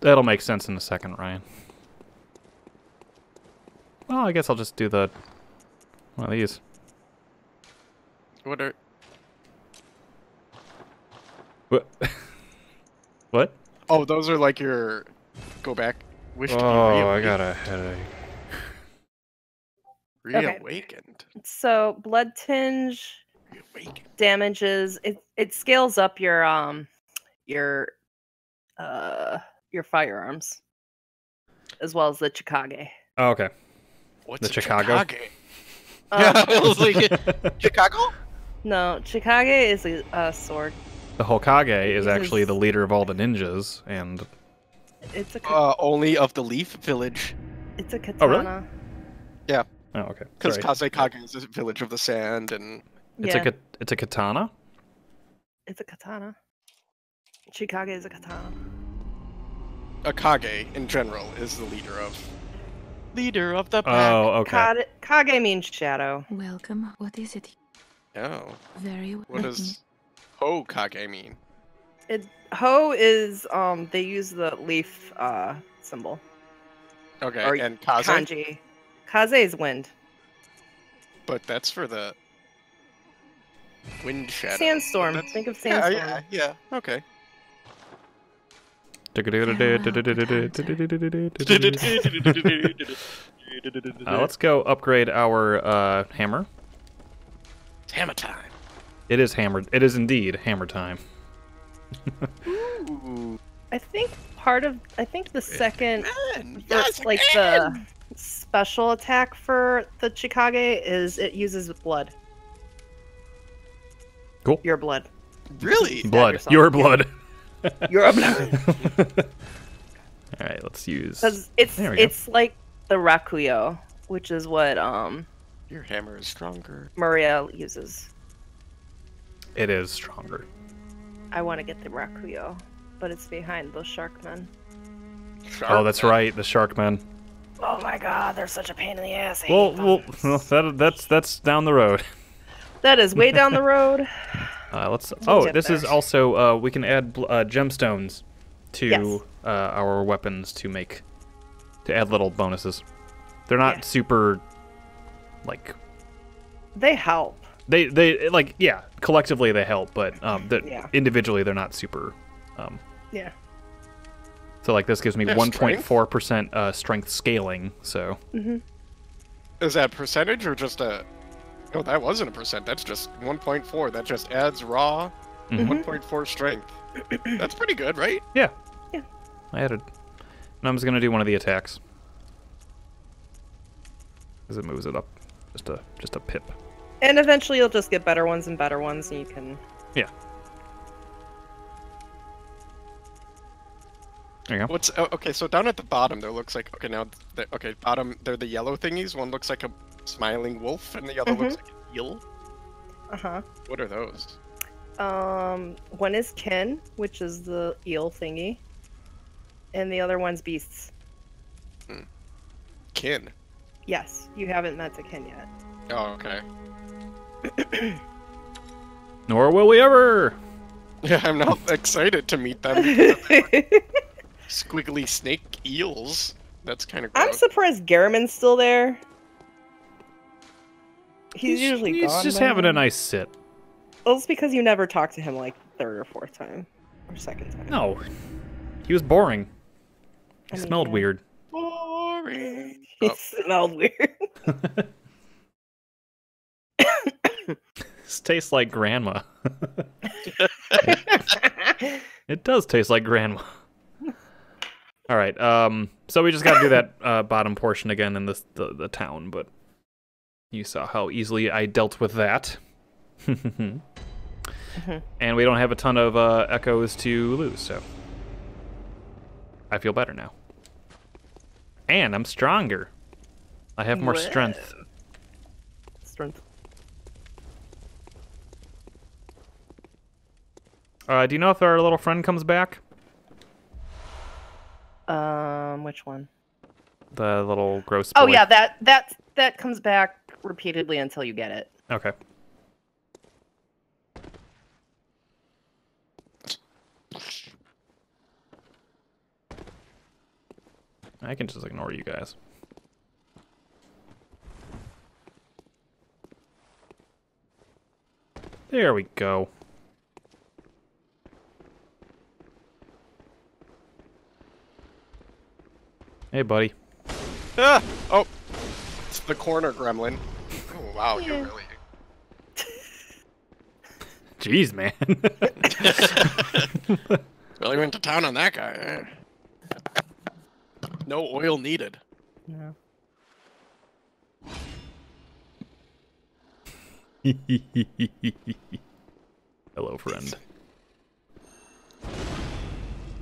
That'll make sense in a second, Ryan. Well, I guess I'll just do the one of these. What are. What? what? Oh, those are like your. Go back. Wish to be Oh, I got a headache. Reawakened. So blood tinge Reawakened. damages it it scales up your um your uh your firearms as well as the Chikage. Oh, okay. What's The a Chicago? Chicago? Um, Yeah, I was like, Chicago? no, Chikage is a, a sword. The Hokage is This actually the leader of all the ninjas, and It's a ka- Uh, only of the Leaf Village. it's a katana. oh, katana. Yeah. oh, okay. Because Sorry. Kazekage is a village of the sand, and It's yeah, a ka- it's a katana. it's a katana. Chikage is a katana. Akage in general is the leader of. Leader of the pack. Oh, okay. Kade- Kage means shadow. Welcome. What is it? Oh. Very well. What does Ho Kage mean? It Ho is um they use the leaf uh symbol. Okay, Or and Kaze, Kanji. Kaze is wind. but that's for the wind shadow. Sandstorm. Think of Yeah, sandstorm. yeah, yeah. Okay. Uh, let's go upgrade our uh, hammer. It's hammer time. It is hammered. It is indeed hammer time. Ooh. I think part of I think the second Man, yes, like again! the special attack for the Chikage is it uses blood. Cool. Your blood. Really? Blood. Your blood. Your blood. All right, let's use. Because it's There we go. it's like the Rakuyo, which is what um Your hammer is stronger. Maria uses. It is stronger. I want to get the Rakuyo, but it's behind those Sharkmen. Oh, that's right, the Sharkmen. Oh my god, they're such a pain in the ass. I Well, hate well, them. well, that, that's that's down the road. that is way down the road. Uh, let's. We'll Oh, this is also. Uh, we can add bl- uh, gemstones to Yes. uh, our weapons to make to add little bonuses. They're not Yeah. super, like They help. They they like yeah. Collectively they help, but um, the, Yeah. individually they're not super. Um, Yeah. so like this gives me 1.4 percent uh, strength scaling. So hmm Is that percentage or just a? No, that wasn't a percent. That's just 1.4. That just adds raw Mhm. 1.4 strength. That's pretty good, right? yeah. Yeah. I added. And I'm just gonna do one of the attacks. As it moves it up, just a just a pip. And eventually you'll just get better ones and better ones, and you can. Yeah. There you go. What's oh, okay? So down at the bottom, there looks like okay now. The, okay, bottom they're the yellow thingies. One looks like a smiling wolf, and the other looks like an eel. Uh huh. What are those? Um, one is kin, which is the eel thingy, and the other one's beasts. Kin. Yes, you haven't met the kin yet. Oh, okay. Nor will we ever. Yeah, I'm not excited to meet them. Squiggly snake eels. That's kind of I'm surprised Gehrman's still there. He's, usually he's gone just by having a nice sit. Well, it's because you never talked to him like third or fourth time, or second time. No, he was boring. I He mean, smelled yeah. weird. Boring. He Oh, smelled weird. This tastes like grandma. It does taste like grandma. All right. Um. So we just got to do that uh, bottom portion again in this the the town, but you saw how easily I dealt with that. and we don't have a ton of uh, echoes to lose, so I feel better now. And I'm stronger. I have more. Strength. Uh, do you know if our little friend comes back? Um, which one? The little gross. Oh boy? yeah, that that that comes back repeatedly until you get it. Okay. I can just ignore you guys. There we go. Hey, buddy. Ah! Oh! It's the corner gremlin. Oh, wow, you're really... Jeez, man. Really went to town on that guy. eh? No oil needed. No. Hello, friend.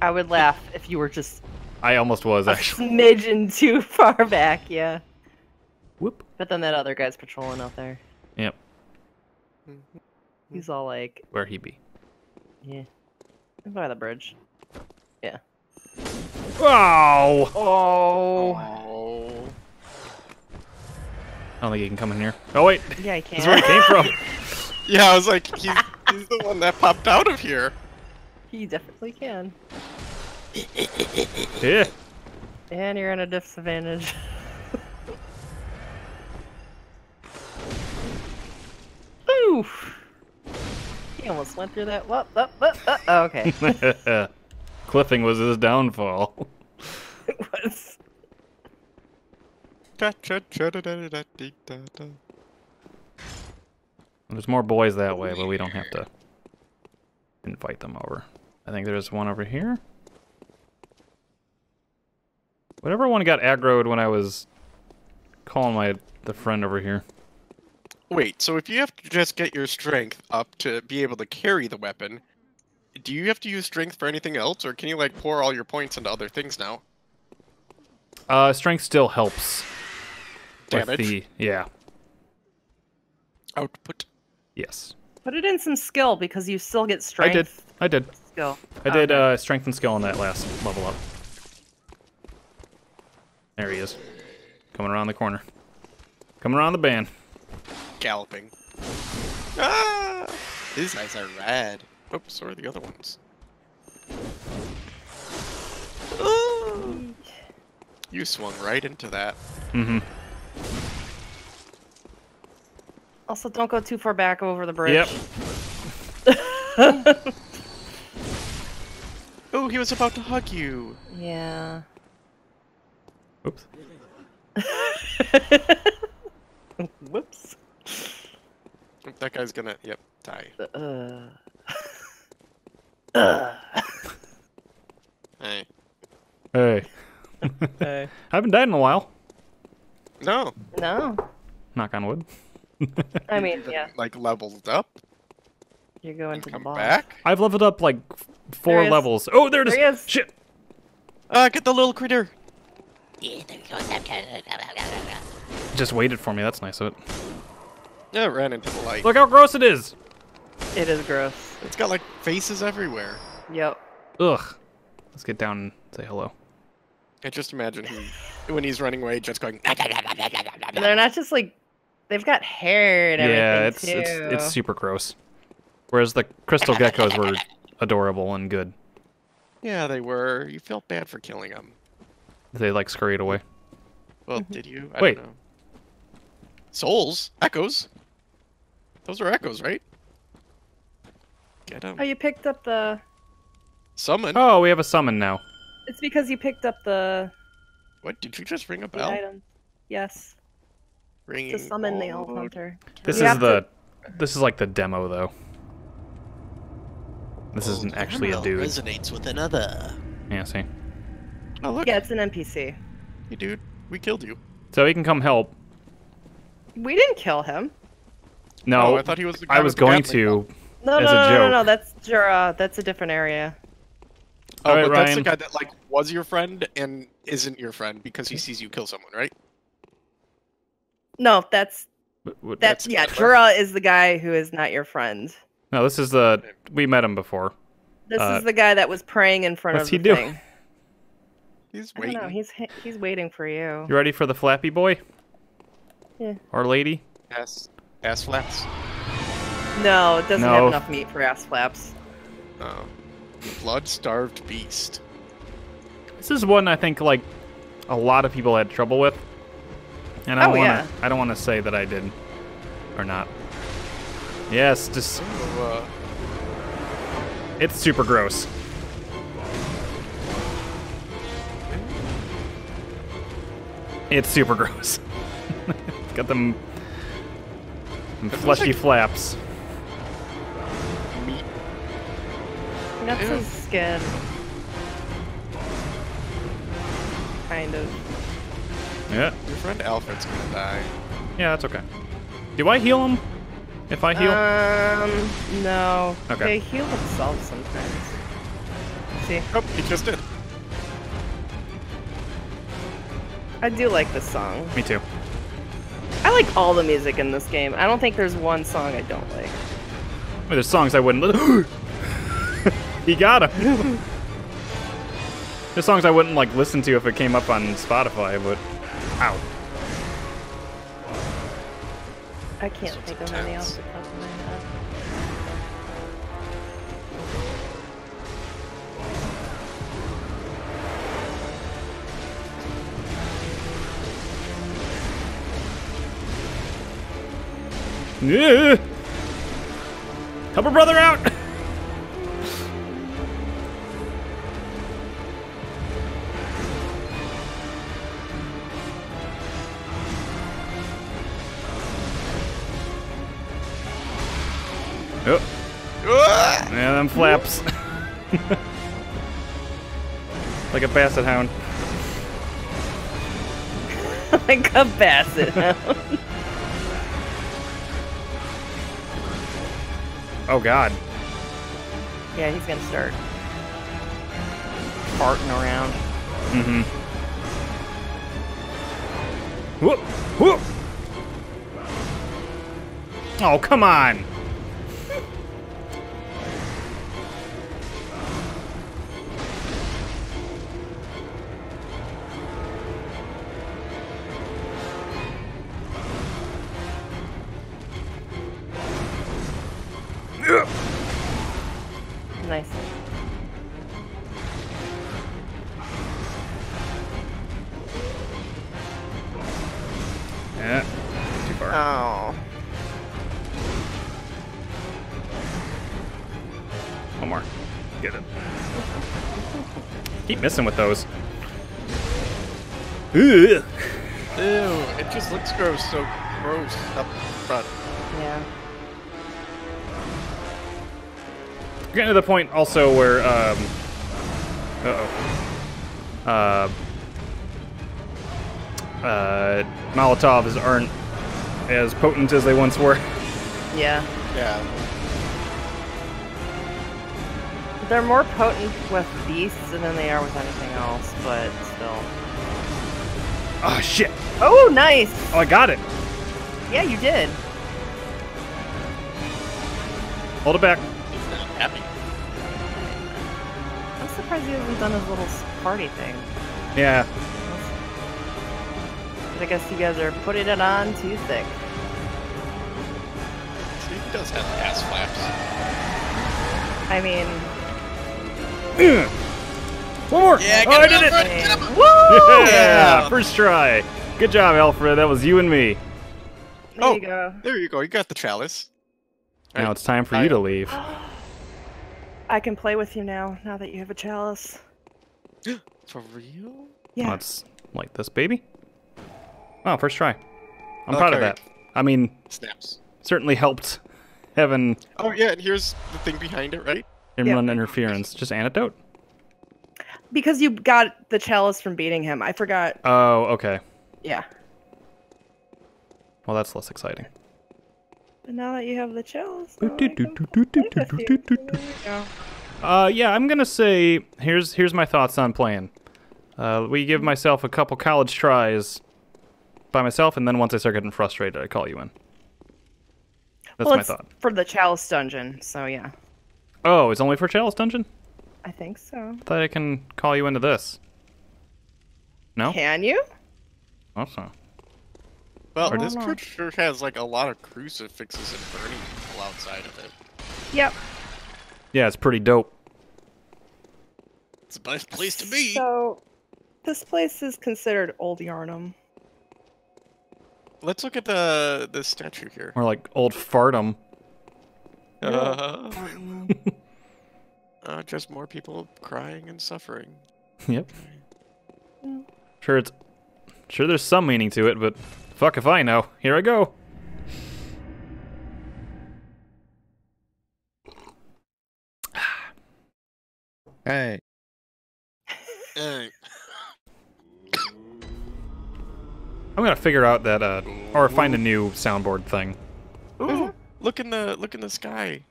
I would laugh if you were just I almost was a actually. smidgen too far back, yeah. Whoop. But then that other guy's patrolling out there. Yep. Mm-hmm. He's all like, Where he be? yeah, by the bridge. Yeah. Wow! Oh. Oh. I don't think he can come in here. Oh wait, Yeah, I this is where he came from. Yeah, I was like, he's, he's the one that popped out of here. he definitely can. yeah. And you're in a disadvantage. Oof. He almost went through that. What? What? what? Oh, okay. Cliffing was his downfall. it was. There's more boys that way, but we don't have to invite them over. I think there's one over here. Whatever one got aggroed when I was calling my the friend over here. Wait, so if you have to just get your strength up to be able to carry the weapon, do you have to use strength for anything else, or can you like pour all your points into other things now? Uh, strength still helps. Damage. the yeah, Output. yes. Put it in some skill because you still get strength. I did. I did. Skill. I did Okay. uh, strength and skill on that last level up. There he is. Coming around the corner. Coming around the band. Galloping. Ah! These guys are rad. Oops, so are the other ones. Ooh. You swung right into that. Mm-hmm. Also, don't go too far back over the bridge. Yep. Oh, he was about to hug you. yeah. Oops. Whoops. That guy's gonna, yep, die. Uh. Uh. Hey. Hey. Hey. Haven't died in a while. No. No. Knock on wood. I mean, yeah. Like leveled up You're going to come boss. back. I've leveled up like four There he is. levels. Oh, there it is. There he is. Shit. Ah, get the little critter. Just waited for me. That's nice of it. Yeah, it ran into the light. Look how gross it is. It is gross. It's got like faces everywhere. Yep. Ugh. Let's get down and say hello. I just imagine him when he's running away, just going. And they're not just like they've got hair and everything Yeah, it's, too. it's it's super gross. Whereas the crystal geckos were adorable and good. Yeah, they were. You felt bad for killing them. They like scurried away. Well, mm-hmm. did you? I Wait. Don't know. Souls, echoes. Those are echoes, right? Get them. Oh, you picked up the. Summon. Oh, we have a summon now. It's because you picked up the, What did you just ring a the bell? item. Yes, Ringing. to summon the all old hunter. This You is the to- this is like the demo though. This oh, isn't actually a dude. resonates with another. Yeah, see. Oh look, Yeah, it's an NPC. hey dude, we killed you. So he can come help. We didn't kill him. No, Oh, I thought he was the I was the going to. No, no, no, no, no, no. That's Djura. That's a different area. Oh, Alright, but that's the guy that like was your friend and isn't your friend because he sees you kill someone, right? No, that's w- w- that's That's yeah. Djura is the guy who is not your friend. No, this is the. We met him before. This Uh, is the guy that was praying in front of. what's of he the doing? Thing. He's I don't waiting. know. He's he's waiting for you. You ready for the flappy boy? Yeah. Or lady? Ass, ass flaps. No, it doesn't No. have enough meat for ass flaps. Oh, blood-starved beast. This is one I think like a lot of people had trouble with, and I Oh, don't want yeah. to. I don't want to say that I did, or not. Yes, just So, uh, it's super gross. It's super gross. it's got them, them fleshy like- flaps. meat. That's Ew. his skin. Kind of. Yeah, Your friend Alfred's gonna die. yeah, that's okay. Do I heal him? If I heal, Um, no. Okay. They heal themselves sometimes. See, Oh, he just did. I do like this song. me too. I like all the music in this game. I don't think there's one song I don't like. Well, there's songs I wouldn't. Li- he got him. there's songs I wouldn't like listen to if it came up on Spotify, but ow. I can't This think one's of any off Help a brother out. Oh, Ah! yeah, them flaps. like a basset hound. like a basset hound. Oh God. yeah, he's gonna start farting around. Mm-hmm. Whoop! Whoop! Oh, come on! Too. Oh. One more. Get it. Keep missing with those. Ugh. Ew, it just looks gross, so gross up front. Yeah. Getting to the point also where, um, uh-oh. Uh, uh, Molotovs aren't as potent as they once were. Yeah. Yeah. They're more potent with beasts than they are with anything else, but still. Oh, shit. Oh, nice! Oh, I got it. Yeah, you did. Hold it back. He's not happy. I'm surprised he hasn't done his little party thing. Yeah. But I guess you guys are putting it on too thick. See, he does have ass flaps. I mean, One more. Yeah, oh, I did it. Alfred, get. Yeah, Yeah. first try. Good job, Alfred. That was you and me. there Oh. you go. There you go. You got the chalice. Now Alright. it's time for I- you to leave. I can play with you now, now that you have a chalice. For real? Yeah. Let's light this baby. Oh, first try. I'm proud of that. I mean, Snaps. certainly helped having Oh yeah, and here's the thing behind it, right? inrun interference. Just antidote. Because you got the chalice from beating him. I forgot. Oh, okay. Yeah. Well, that's less exciting. But now that you have the chalice, Do, now do, I do, can do, do, play do, with do, you. do, do, There you go. Uh, yeah, I'm gonna say here's here's my thoughts on playing. Uh, we give myself a couple college tries by myself, and then once I start getting frustrated, I call you in. That's well, my it's thought. for the chalice dungeon, so yeah. Oh, it's only for Chalice Dungeon? I think so. I thought I can call you into this. No? Can you? Also. Well, this not. church sure has like a lot of crucifixes and burning people outside of it. Yep. Yeah, it's pretty dope. It's a nice place to be. So, this place is considered Old Yharnam. Let's look at the the statue here. Or like old fartum. Uh, uh, just more people crying and suffering. Yep. Sure, it's sure there's some meaning to it, but fuck if I know. Here I go. Hey. Hey. I'm gonna figure out that uh or find a new soundboard thing. Ooh, look in the look in the sky.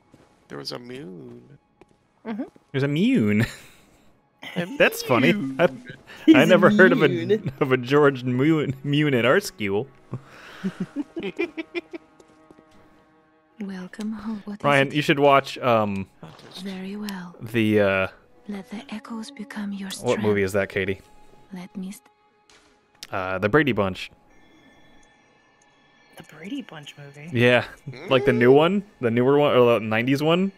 There was a moon. There's a moon. That's funny. I, I never heard of a of a George Mune Mune at our school. Welcome home. What is Ryan, you should watch um Very well. the uh Let the echoes become your strength. what movie is that, Katie? Let me. St- Uh, the Brady Bunch. The Brady Bunch movie. Yeah, like the new one, the newer one, or the '90s one.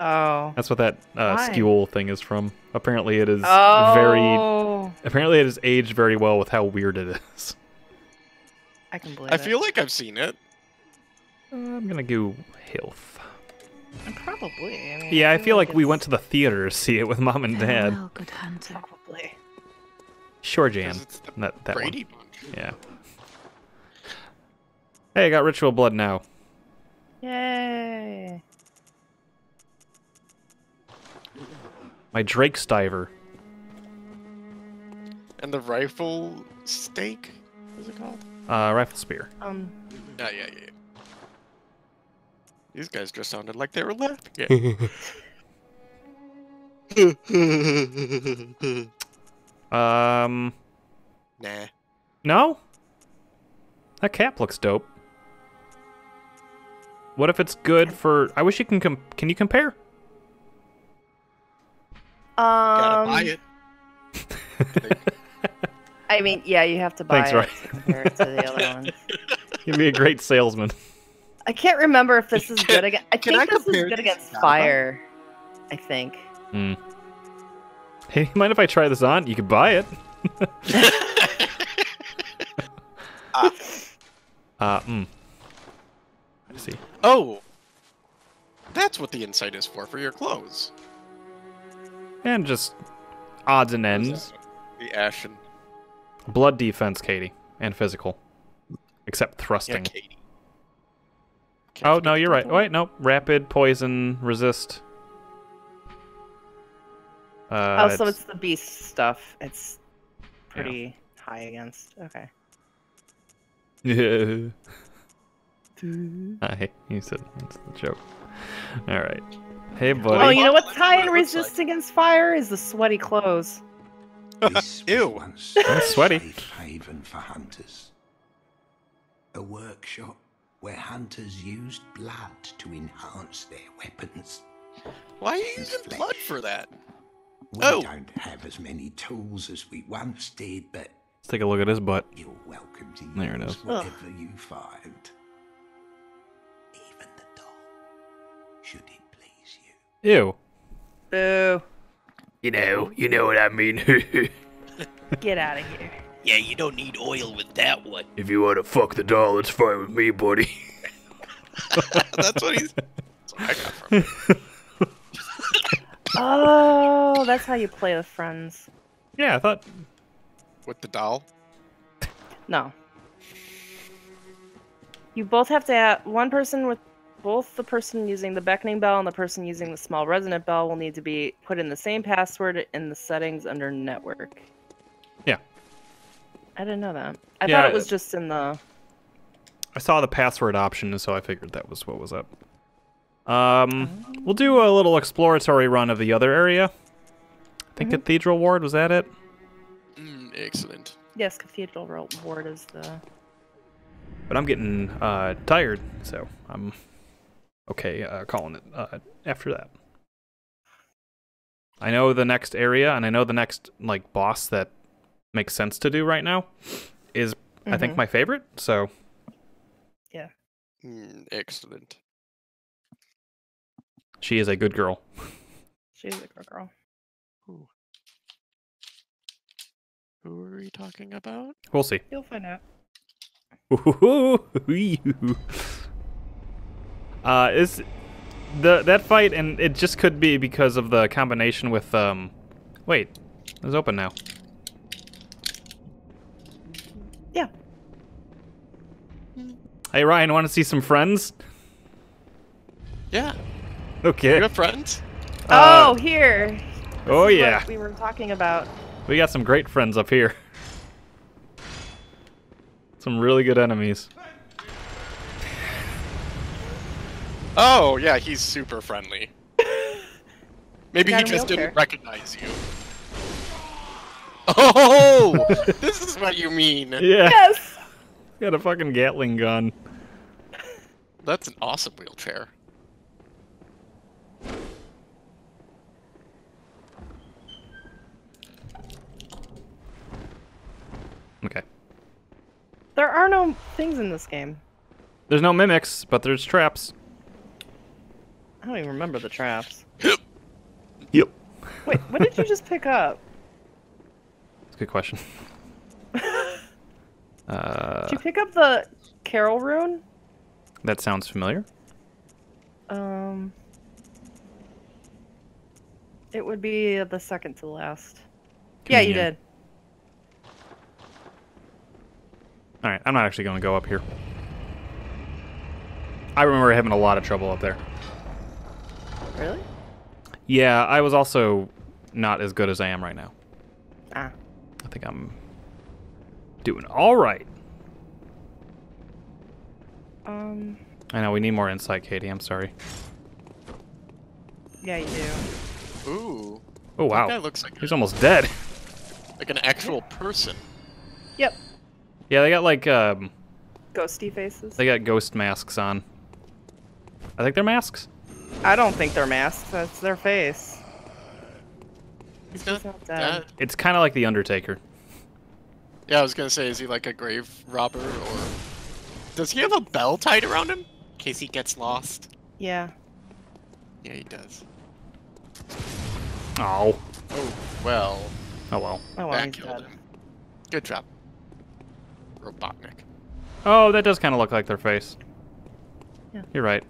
Oh. That's what that uh, Skewel thing is from. Apparently, it is Oh. very. Apparently, it is aged very well with how weird it is. I can believe I it. feel like I've seen it. Uh, I'm gonna go health. Probably. I mean, Yeah, I feel like we went to the theater to see it with mom and dad. Farewell, good hunter. Probably. Sure, Jan. 'cause it's the That that Brady one. Bunch. Yeah. Hey, I got ritual blood now. Yay. My Drake's diver. And the rifle stake. What's it called? Uh, rifle spear. Um. Yeah, yeah, yeah. These guys just sounded like they were laughing. Um, nah. no. That cap looks dope. What if it's good for? I wish you can com- Can you compare? Gotta Um, buy it. I mean, yeah, you have to buy Thanks, it Ryan. to compare it to the other ones. You'd be a great salesman. I can't remember if this is Can- good against. I can think I this is compare good these against to Java? fire. I think. Hmm. Hey, mind if I try this on? You could buy it. Uh, mm. I see. Oh. That's what the insight is for, for your clothes. And just odds and ends. The ashen. Blood defense, Katie, and physical, except Yeah, thrusting. Katie. Can't oh no, you're right. purple. Wait, no, rapid, poison, resist. Uh, oh, so it's the beast stuff. It's pretty high against. Okay. Yeah. Hi, you said that's the joke. All right. Hey, buddy. Oh, you know what's high what and it resist like. against fire is the sweaty clothes. This was Ew. once I'm sweaty. a haven for hunters. A workshop where hunters used blood to enhance their weapons. Why are you using blood for that? We Oh. don't have as many tools as we once did, but Let's take a look at his butt. you're welcome to There it use is. whatever you find. Should it please you. Ew. Boo. You know, you know what I mean. Get out of here. Yeah, you don't need oil with that one. if you want to fuck the doll, it's fine with me, buddy. That's what he's. That's what I got from it. Oh, that's how you play with friends. yeah, I thought. With the doll. No. You both have to have one person with both the person using the beckoning bell and the person using the small resonant bell will need to be put in the same password in the settings under network. Yeah. I didn't know that. I Yeah, thought it was just in the I saw the password option, so I figured that was what was up. Um, we'll do a little exploratory run of the other area. I think Cathedral Ward was that it? Mm, excellent. yes, Cathedral Ward is the But I'm getting uh, tired, so I'm okay uh, calling it uh, after that. I know the next area, and I know the next like boss that makes sense to do right now is I think Mhm. my favorite. So Mm, excellent. she is a good girl. she's a good girl. Who? Who are we talking about? We'll see. You'll find out. Uh, is the that fight, and it just could be because of the combination with um. Wait, it's open now. Yeah. Hey Ryan, want to see some friends? Yeah. Okay. You have friends? Uh, oh, here. This oh is what yeah, we were talking about. we got some great friends up here. Some really good enemies. Oh, yeah, he's super friendly. Maybe he just didn't recognize you. Oh, this is what you mean. Yeah, Yes. got a fucking Gatling gun. That's an awesome wheelchair. Okay. There are no things in this game. There's no mimics, but there's traps. I don't even remember the traps. Yep. Yep. Wait, what did you just pick up? That's a good question. uh, Did you pick up the Caryll rune? that sounds familiar. Um, it would be the second to last. Yeah, you did. All right, I'm not actually going to go up here. I remember having a lot of trouble up there. Really? Yeah, I was also not as good as I am right now. Ah. I think I'm doing all right. Um. I know we need more insight, Katie. I'm sorry. Yeah, you do. Ooh. Oh wow. That guy looks like, he's almost dead. like an actual person. Yep. yeah, they got like um, Ghosty faces. they got ghost masks on. I think they're masks. I don't think they're masks. That's their face. He's not not dead. dead. It's kind of like the Undertaker. Yeah, I was gonna say, is he like a grave robber or does he have a bell tied around him in case he gets lost? Yeah. Yeah, he does. Oh, Oh well, oh well. Oh, well, that killed dead. him. Good job, Robotnik. Oh, that does kind of look like their face. Yeah. You're right.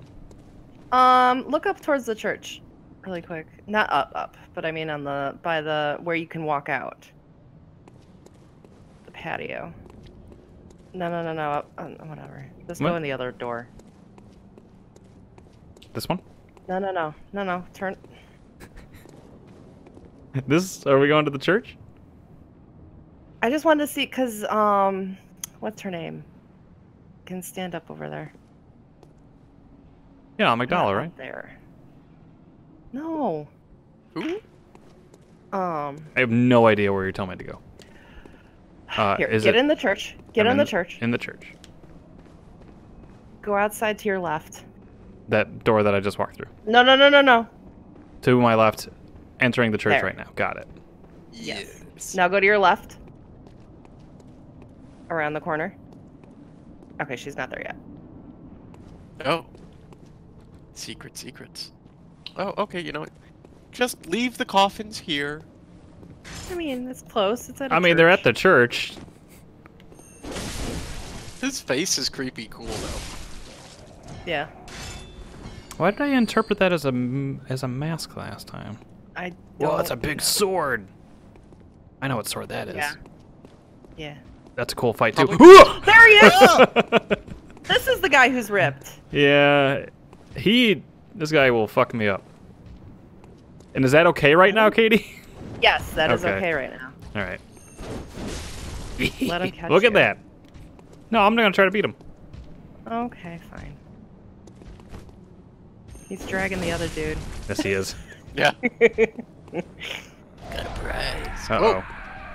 Um, look up towards the church, really quick. Not up, up, but I mean on the by the where you can walk out. The patio. No, no, no, no. Up, uh, whatever. Just What? go in the other door. This one. No, no, no, no, no. Turn. This are we going to the church? I just wanted to see, cause um, what's her name? Can stand up over there. Yeah, Not McDowell, up right? There. No. Who? Um. I have no idea where you're telling me to go. Uh, Here, is get it in the church. Get I'm in the church. In the church. Go outside to your left. That door that I just walked through. No, no, no, no, no. To my left, entering the church There. right now. Got it. Yes. Now go to your left. Around the corner. Okay, she's not there yet. Oh. Secret secrets. Oh, okay, you know what? Just leave the coffins here. I mean, it's close. It's at a I mean, they're at the church. His face is creepy cool though. Yeah. Why did I interpret that as a m- as a mask last time? I Well, that's a big know. sword. I know what sword that is. Yeah. Yeah. That's a cool fight too. There he is! this is the guy who's ripped. yeah, he. This guy will fuck me up. And is that okay right now, Katie? Yes, that is Okay. okay right now. All right. Let him catch Look at that. No, I'm not gonna try to beat him. Okay, fine. He's dragging the other dude. Yes, he is. Yeah. Got a prize. Uh oh.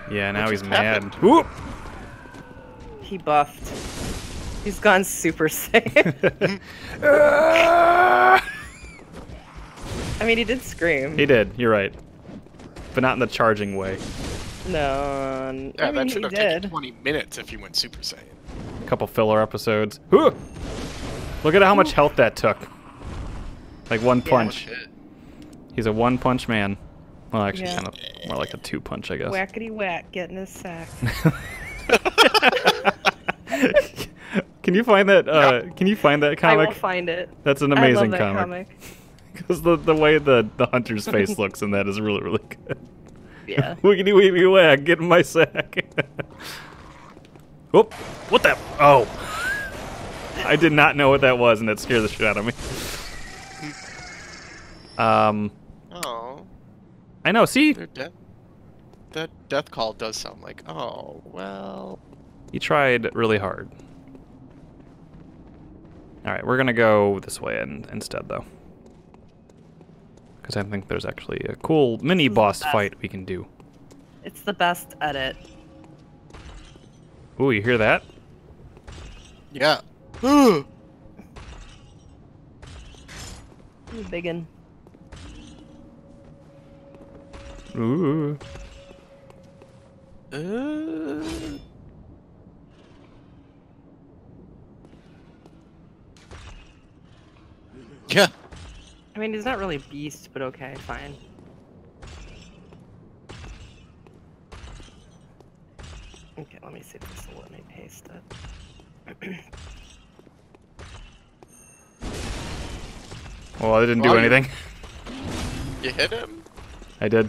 Yeah, now What he's mad. happened? Whoop! He buffed. He's gone Super Saiyan. I mean, he did scream. he did. You're right. But not in the charging way. No, Yeah, I mean, that he should have taken did. 20 minutes if you went Super Saiyan. A couple filler episodes. Whew! Look at how much health that took. Like one Yeah. punch. He's a one punch man. Well, actually, Yeah. kind of more like a two punch, I guess. Whackety whack, getting his sack. can you find that? Uh, can you find that comic? I will comic? find it. That's an I amazing love that comic. comic. Because the the way the the hunter's face looks in that is really really good. Yeah. Wiggity weeby wag, get in my sack. Whoop! What the? Oh! I did not know what that was, and it scared the shit out of me. Um, Oh, I know. See, their death. That death call does sound like, oh, well. he tried really hard. All right, we're gonna go this way in, instead, though, because I think there's actually a cool mini boss fight we can do. It's the best edit. Ooh, you hear that? Yeah. Ooh, Biggin. Ooh. Uh... Yeah. I mean, he's not really a beast, but okay, fine. Okay, let me see if this will let me paste it. Well, I didn't do Well, you- anything. You hit him? I did.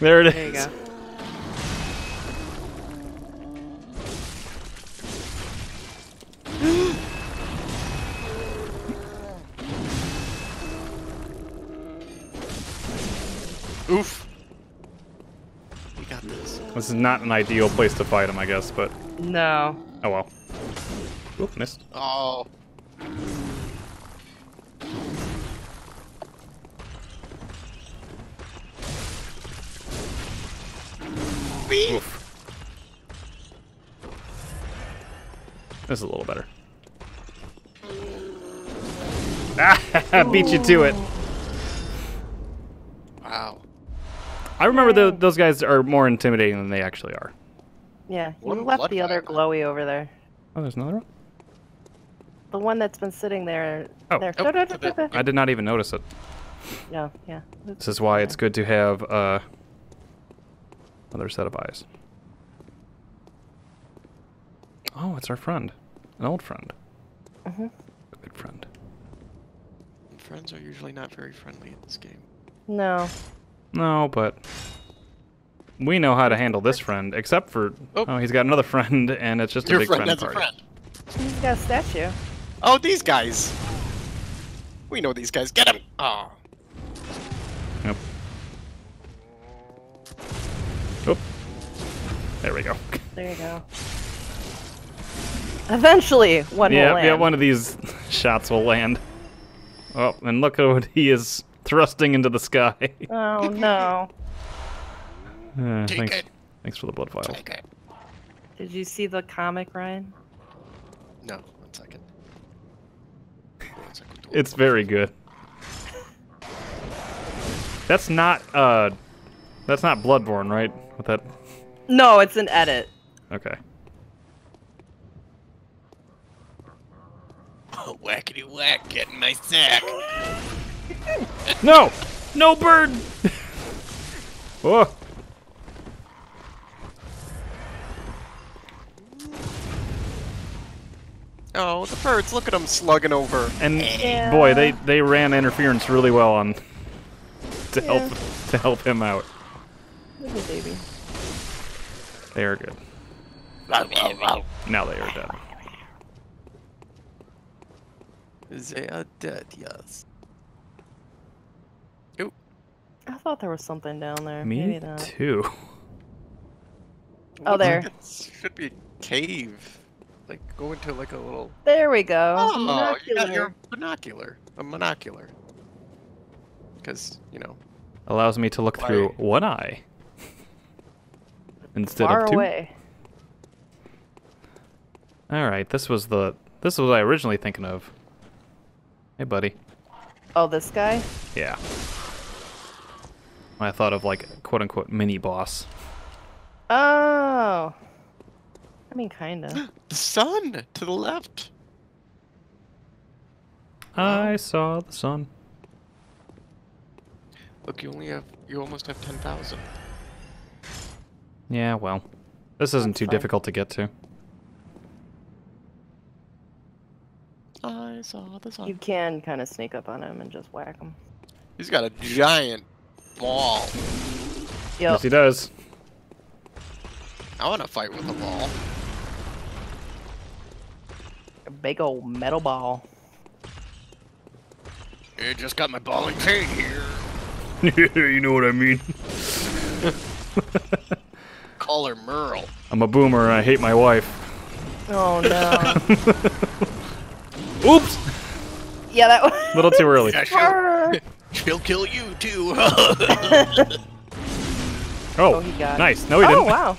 There it is. There you go. Oof. We got this. This is not an ideal place to fight him, I guess, but No. oh well. Oop, missed. Oh. Oof. This is a little better. Ah, beat you to it. Wow. I remember tho- those guys are more intimidating than they actually are. Yeah, you What left the other glowy over there. Oh, there's another one? The one that's been sitting there. Oh. there. Oh, it's a bit- I did not even notice it. No, yeah. This is why it's good to have uh, another set of eyes. Oh, it's our friend. An old friend. Mhm. A good friend. Friends are usually not very friendly in this game. No. No, but we know how to handle this friend, except for oh, Oh. he's got another friend, and it's just a big friend friend has a party. friend. He's got a statue. Oh, these guys. We know these guys. Get him. Oh. Yep. Oop. There we go. There you go. Eventually, one will yeah, land. yeah, one of these shots will land. Oh, and look at what he is thrusting into the sky. Oh no! Uh, Take thanks, it. thanks for the blood vial. Take it. Did you see the comic, Ryan? No, one second. One second. It's very good. That's not uh that's not Bloodborne, right? With that No, it's an edit. okay. Oh, whackety whack, get in my sack. No! No bird! oh. Oh, the birds! Look at them slugging over. And Yeah. boy, they they ran interference really well on to help to help him out. Little baby. They are good. Now they are dead. They are dead. Yes. I thought there was something down there. Me Maybe not. too. Oh, there. it should be a cave. Like go into like a little. There we go. Oh, you got your binocular. A monocular. Because you know. Allows me to look through one eye instead Far of two. away. All right, this was the this was what I originally thinking of. Hey, buddy. Oh, this guy? Yeah. I thought of like quote unquote mini boss. Oh. I mean, kinda. The sun to the left. I saw the sun. Look, you only have. You almost have ten thousand. Yeah, well, this isn't That's too fine. difficult to get to. I saw the sun. You can kind of sneak up on him and just whack him. He's got a giant ball. Yes, he does. I want to fight with a ball. A big old metal ball. I just got my ball and chain here. you know what I mean. Call her Merle. I'm a boomer and I hate my wife. Oh no. Oops! yeah, that was. A little too early. Yeah, she'll, kill you too. Oh, he got nice. No, he oh didn't. Oh wow.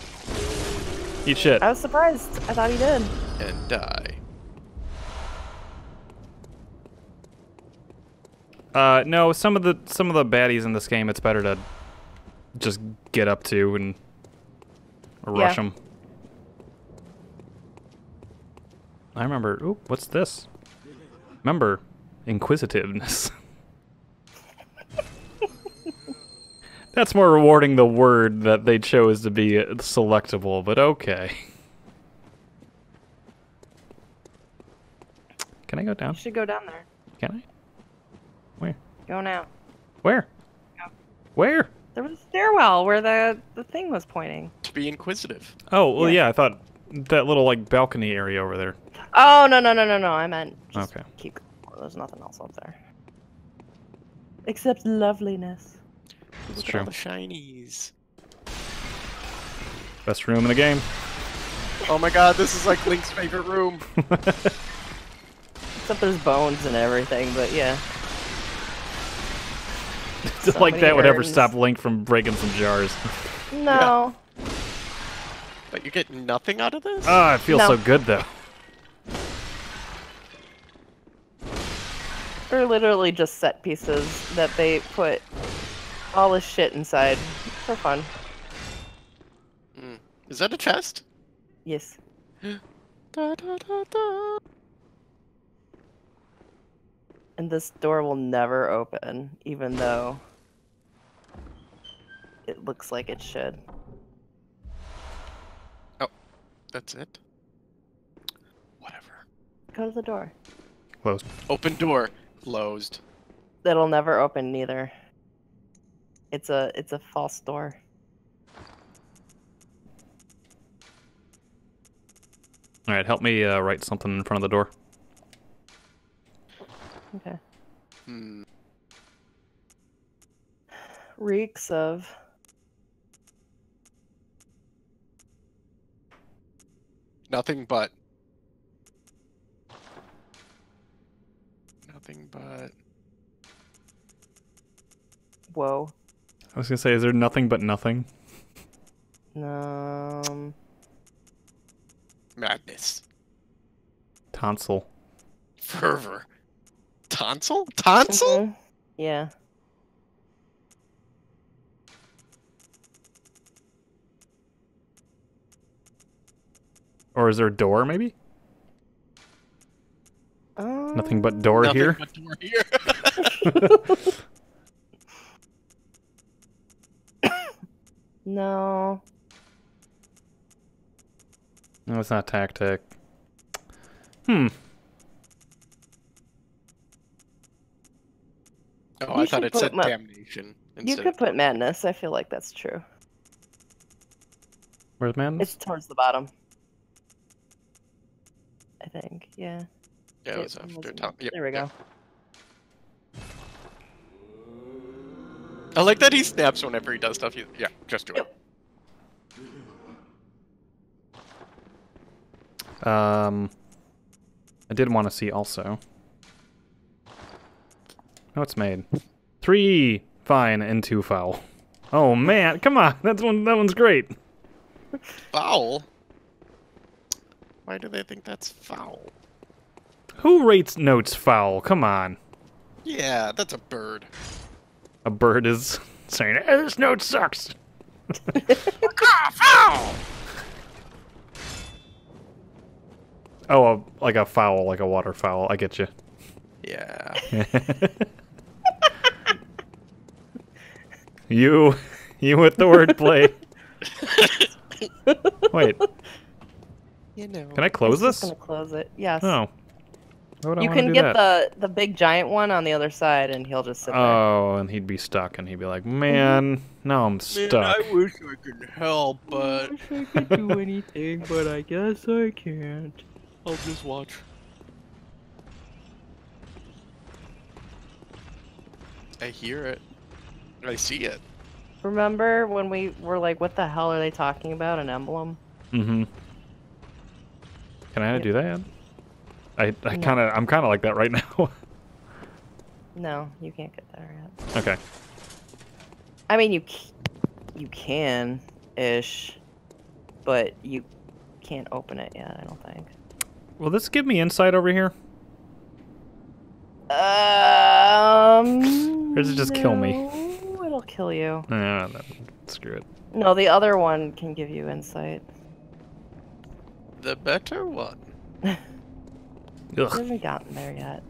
Eat shit. I was surprised. I thought he did. And die. Uh, no, some of the some of the baddies in this game, it's better to just get up to and rush Yeah. them. I remember. Oop, what's this? Remember, inquisitiveness. That's more rewarding the word that they chose to be uh, selectable, but okay. Can I go You down? should go down there. Can I? Where? Go now. Where? Where? There was a stairwell where the the thing was pointing. To be inquisitive. Oh, well, Yeah. yeah, I thought that little like balcony area over there. Oh no no no no no! I meant just Okay. keep. There's nothing else up there. Except loveliness. It's Look at true. all the shinies. Best room in the game. Oh my god, this is like Link's favorite room. Except there's bones and everything, but yeah. Just So like many that would ever stop Link from breaking some jars. No. But you get nothing out of this? Ah, it feels No. so good though. They're literally just set pieces that they put all this shit inside for fun. Mm. Is that a chest? Yes. Da, da, da, da. And this door will never open, even though it looks like it should. Oh, that's it. Whatever. Go to the door. Closed. Open door. Closed. That'll never open neither. It's a it's a false door. All right, help me uh, write something in front of the door. Okay. Hmm. Reeks of Nothing but. Nothing but. whoa. I was gonna say, is there nothing but nothing? Um Madness. Tonsil. Fervor. Tonsil? Tonsil? Mhm. Yeah. Or is there a door, maybe? Nothing but Um, door Nothing here? but door here. No. No, it's not tactic. Hmm. oh, You I thought it said ma- damnation. You could of put madness. I feel like that's true. Where's man? It's towards the bottom. I think. Yeah. Yeah, it It was after wasn't- Yep, there we yep. I like that he snaps whenever he does stuff. He, yeah, just do it. Yep. Um, I did want to see also. No, it's made. Three fine and two foul. Oh man, come on, that's one. That one's great. Foul? Why do they think that's foul? Who rates notes foul? Come on, Yeah, that's a bird. A bird is saying, "Eh, "This note sucks." Oh, a, like a foul, like a waterfowl. I get you. Yeah. you, you with the wordplay. Wait, You know. can I close It's just this? gonna close it. Yes. Oh. Why would you wanna can do get that? the the big giant one on the other side, and he'll just sit there. Oh, and he'd be stuck, and he'd be like, "Man, now I'm stuck." Man, stuck." I wish I could help, but I wish I could do anything, but I guess I can't. I'll just watch. I hear it. I see it. Remember when we were like, "What the hell are they talking about?" An emblem. Mm-hmm. Can I Yep. do that? I, I No. kind of, I'm kind of like that right now. No, you can't get there yet. okay. I mean, you c- you can ish, but you can't open it yet. I don't think. Will this give me insight over here? Um. Or does it just kill me? It'll kill you. Nah, then screw it. No, the other one can give you insight. The better one. We Ugh. haven't gotten there yet.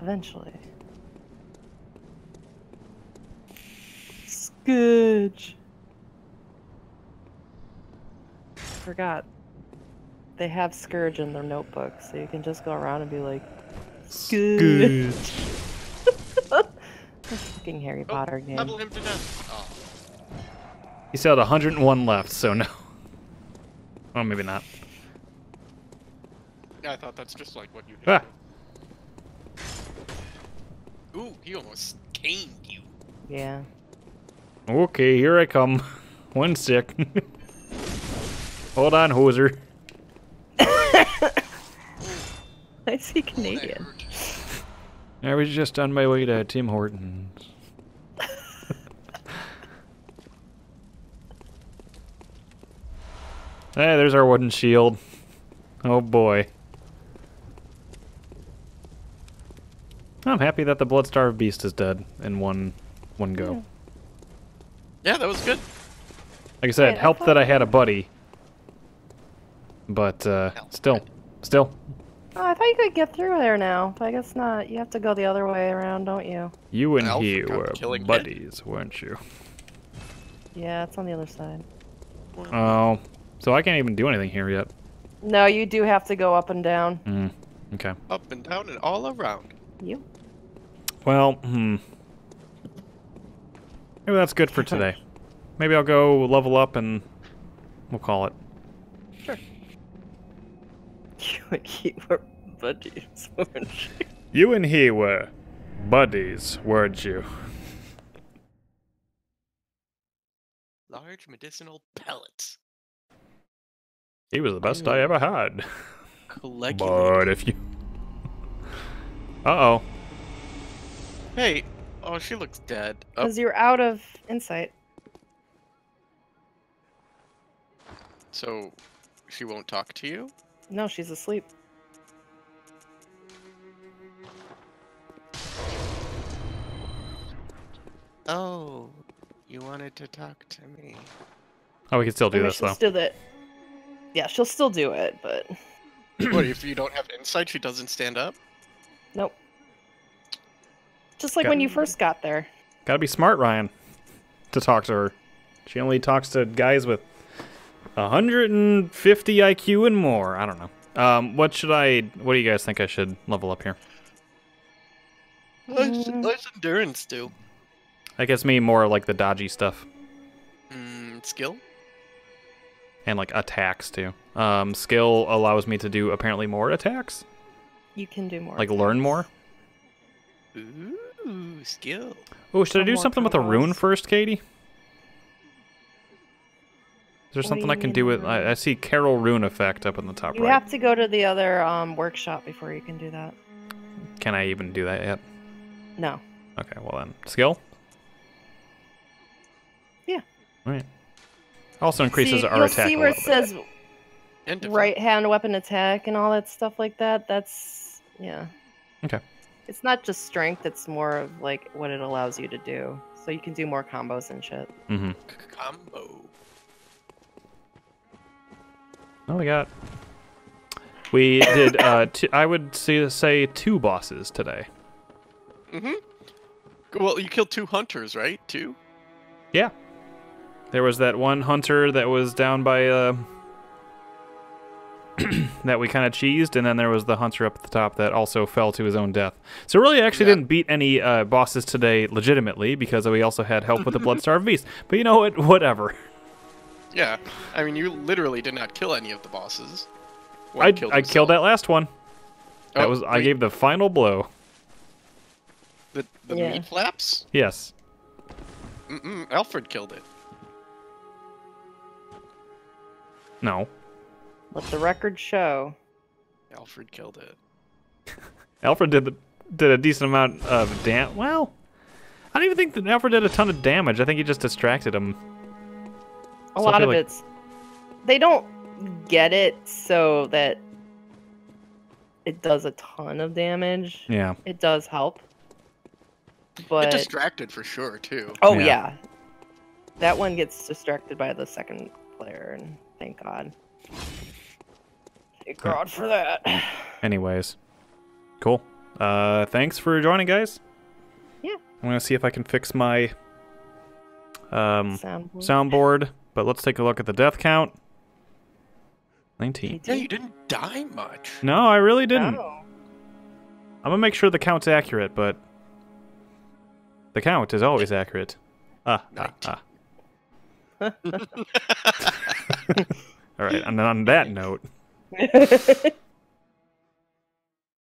Eventually. Scourge. Forgot. They have Scourge in their notebook, so you can just go around and be like, Scourge. This fucking Harry Oh, Potter game. Level him to death. Oh. He still had 101 left, so no. Oh, maybe not. Yeah, I thought that's just like what you did. Ah. Ooh, he almost caned you. Yeah. Okay, here I come. One sec. Hold on, hoser. I see Oh, Canadian. hurt. I was just on my way to Tim Hortons. hey, there's our wooden shield. Oh boy. I'm happy that the Bloodstarved Beast is dead in one one go. Yeah, that was good. Like I said, Wait, helped thought- that I had a buddy. But uh Helped. still still Oh, I thought you could get through there now, but I guess not. You have to go the other way around, don't you? you and Well, he were killing me. buddies, weren't you? Yeah, it's on the other side. Oh, so I can't even do anything here yet. No, you do have to go up and down. Mm, okay. Up and down and all around. You? Well, hmm. Maybe that's good for today. Maybe I'll go level up and we'll call it. You and he were buddies, weren't you? You and he were buddies, weren't you? Large medicinal pellets. He was the best I ever had. Collect. But if you. Uh oh. Hey, oh, she looks dead. Oh, Because you're out of insight. so she won't talk to you? No, she's asleep. Oh, you wanted to talk to me. Oh, we can still I do mean, this she'll though. still do it. Yeah, she'll still do it, but what if you don't have insight? She doesn't stand up. nope. Just like when you first got there. Gotta be smart, Ryan, to talk to her. She only talks to guys with 150 IQ and more. I don't know. Um, what should I? What do you guys think I should level up here? What's, Mm. what's endurance do? I guess me more like the dodgy stuff Mm, skill? and like attacks too. Um, skill allows me to do apparently more attacks, You can do more. like learn more. Ooh, skill. Oh, should I do something with a rune first, Katie? Is there What something I can do with? I. I see Caryll rune effect up in the top You right. You have to go to the other um, workshop before you can do that. Can I even do that yet? No. Okay, well then, skill. Yeah. All right. Also increases see, our you'll attack. see a where it bit. says right hand weapon attack and all that stuff like that. That's yeah. Okay. It's not just strength; it's more of like what it allows you to do. So you can do more combos and shit. Mm-hmm. Combo. Oh, we got. We did. Uh, t- I would say, say two bosses today. Mm-hmm. Well, you killed two hunters, right? Two? Yeah. There was that one hunter that was down by uh that we kind of cheesed, and then there was the hunter up at the top that also fell to his own death. So really, I actually Yeah. didn't beat any uh, bosses today legitimately because we also had help with the Bloodstarved Beast. But you know what? Whatever. Yeah, I mean, you literally did not kill any of the bosses. One I I killed that last one. That Oh, was I wait, gave the final blow. the the Yeah. meat flaps. Yes. Mm-mm, Alfred killed it. No. Let the record show. Alfred killed it. Alfred did the, did a decent amount of damage. Well, I don't even think that Alfred did a ton of damage. I think he just distracted him. A So lot of like- it's they don't get it so that it does a ton of damage. Yeah. It does help. It But distracted for sure too. oh Yeah. yeah. That one gets distracted by the second player and thank God. Thank God for that. Anyways, cool. Uh, thanks for joining, guys. Yeah. I'm gonna see if I can fix my um Soundboard. soundboard, but let's take a look at the death count. 19. Yeah, you didn't die much. No, I really didn't. Oh. I'm gonna make sure the count's accurate, but the count is always accurate. Ah, ah, ah. All right, and then on that note, Oh.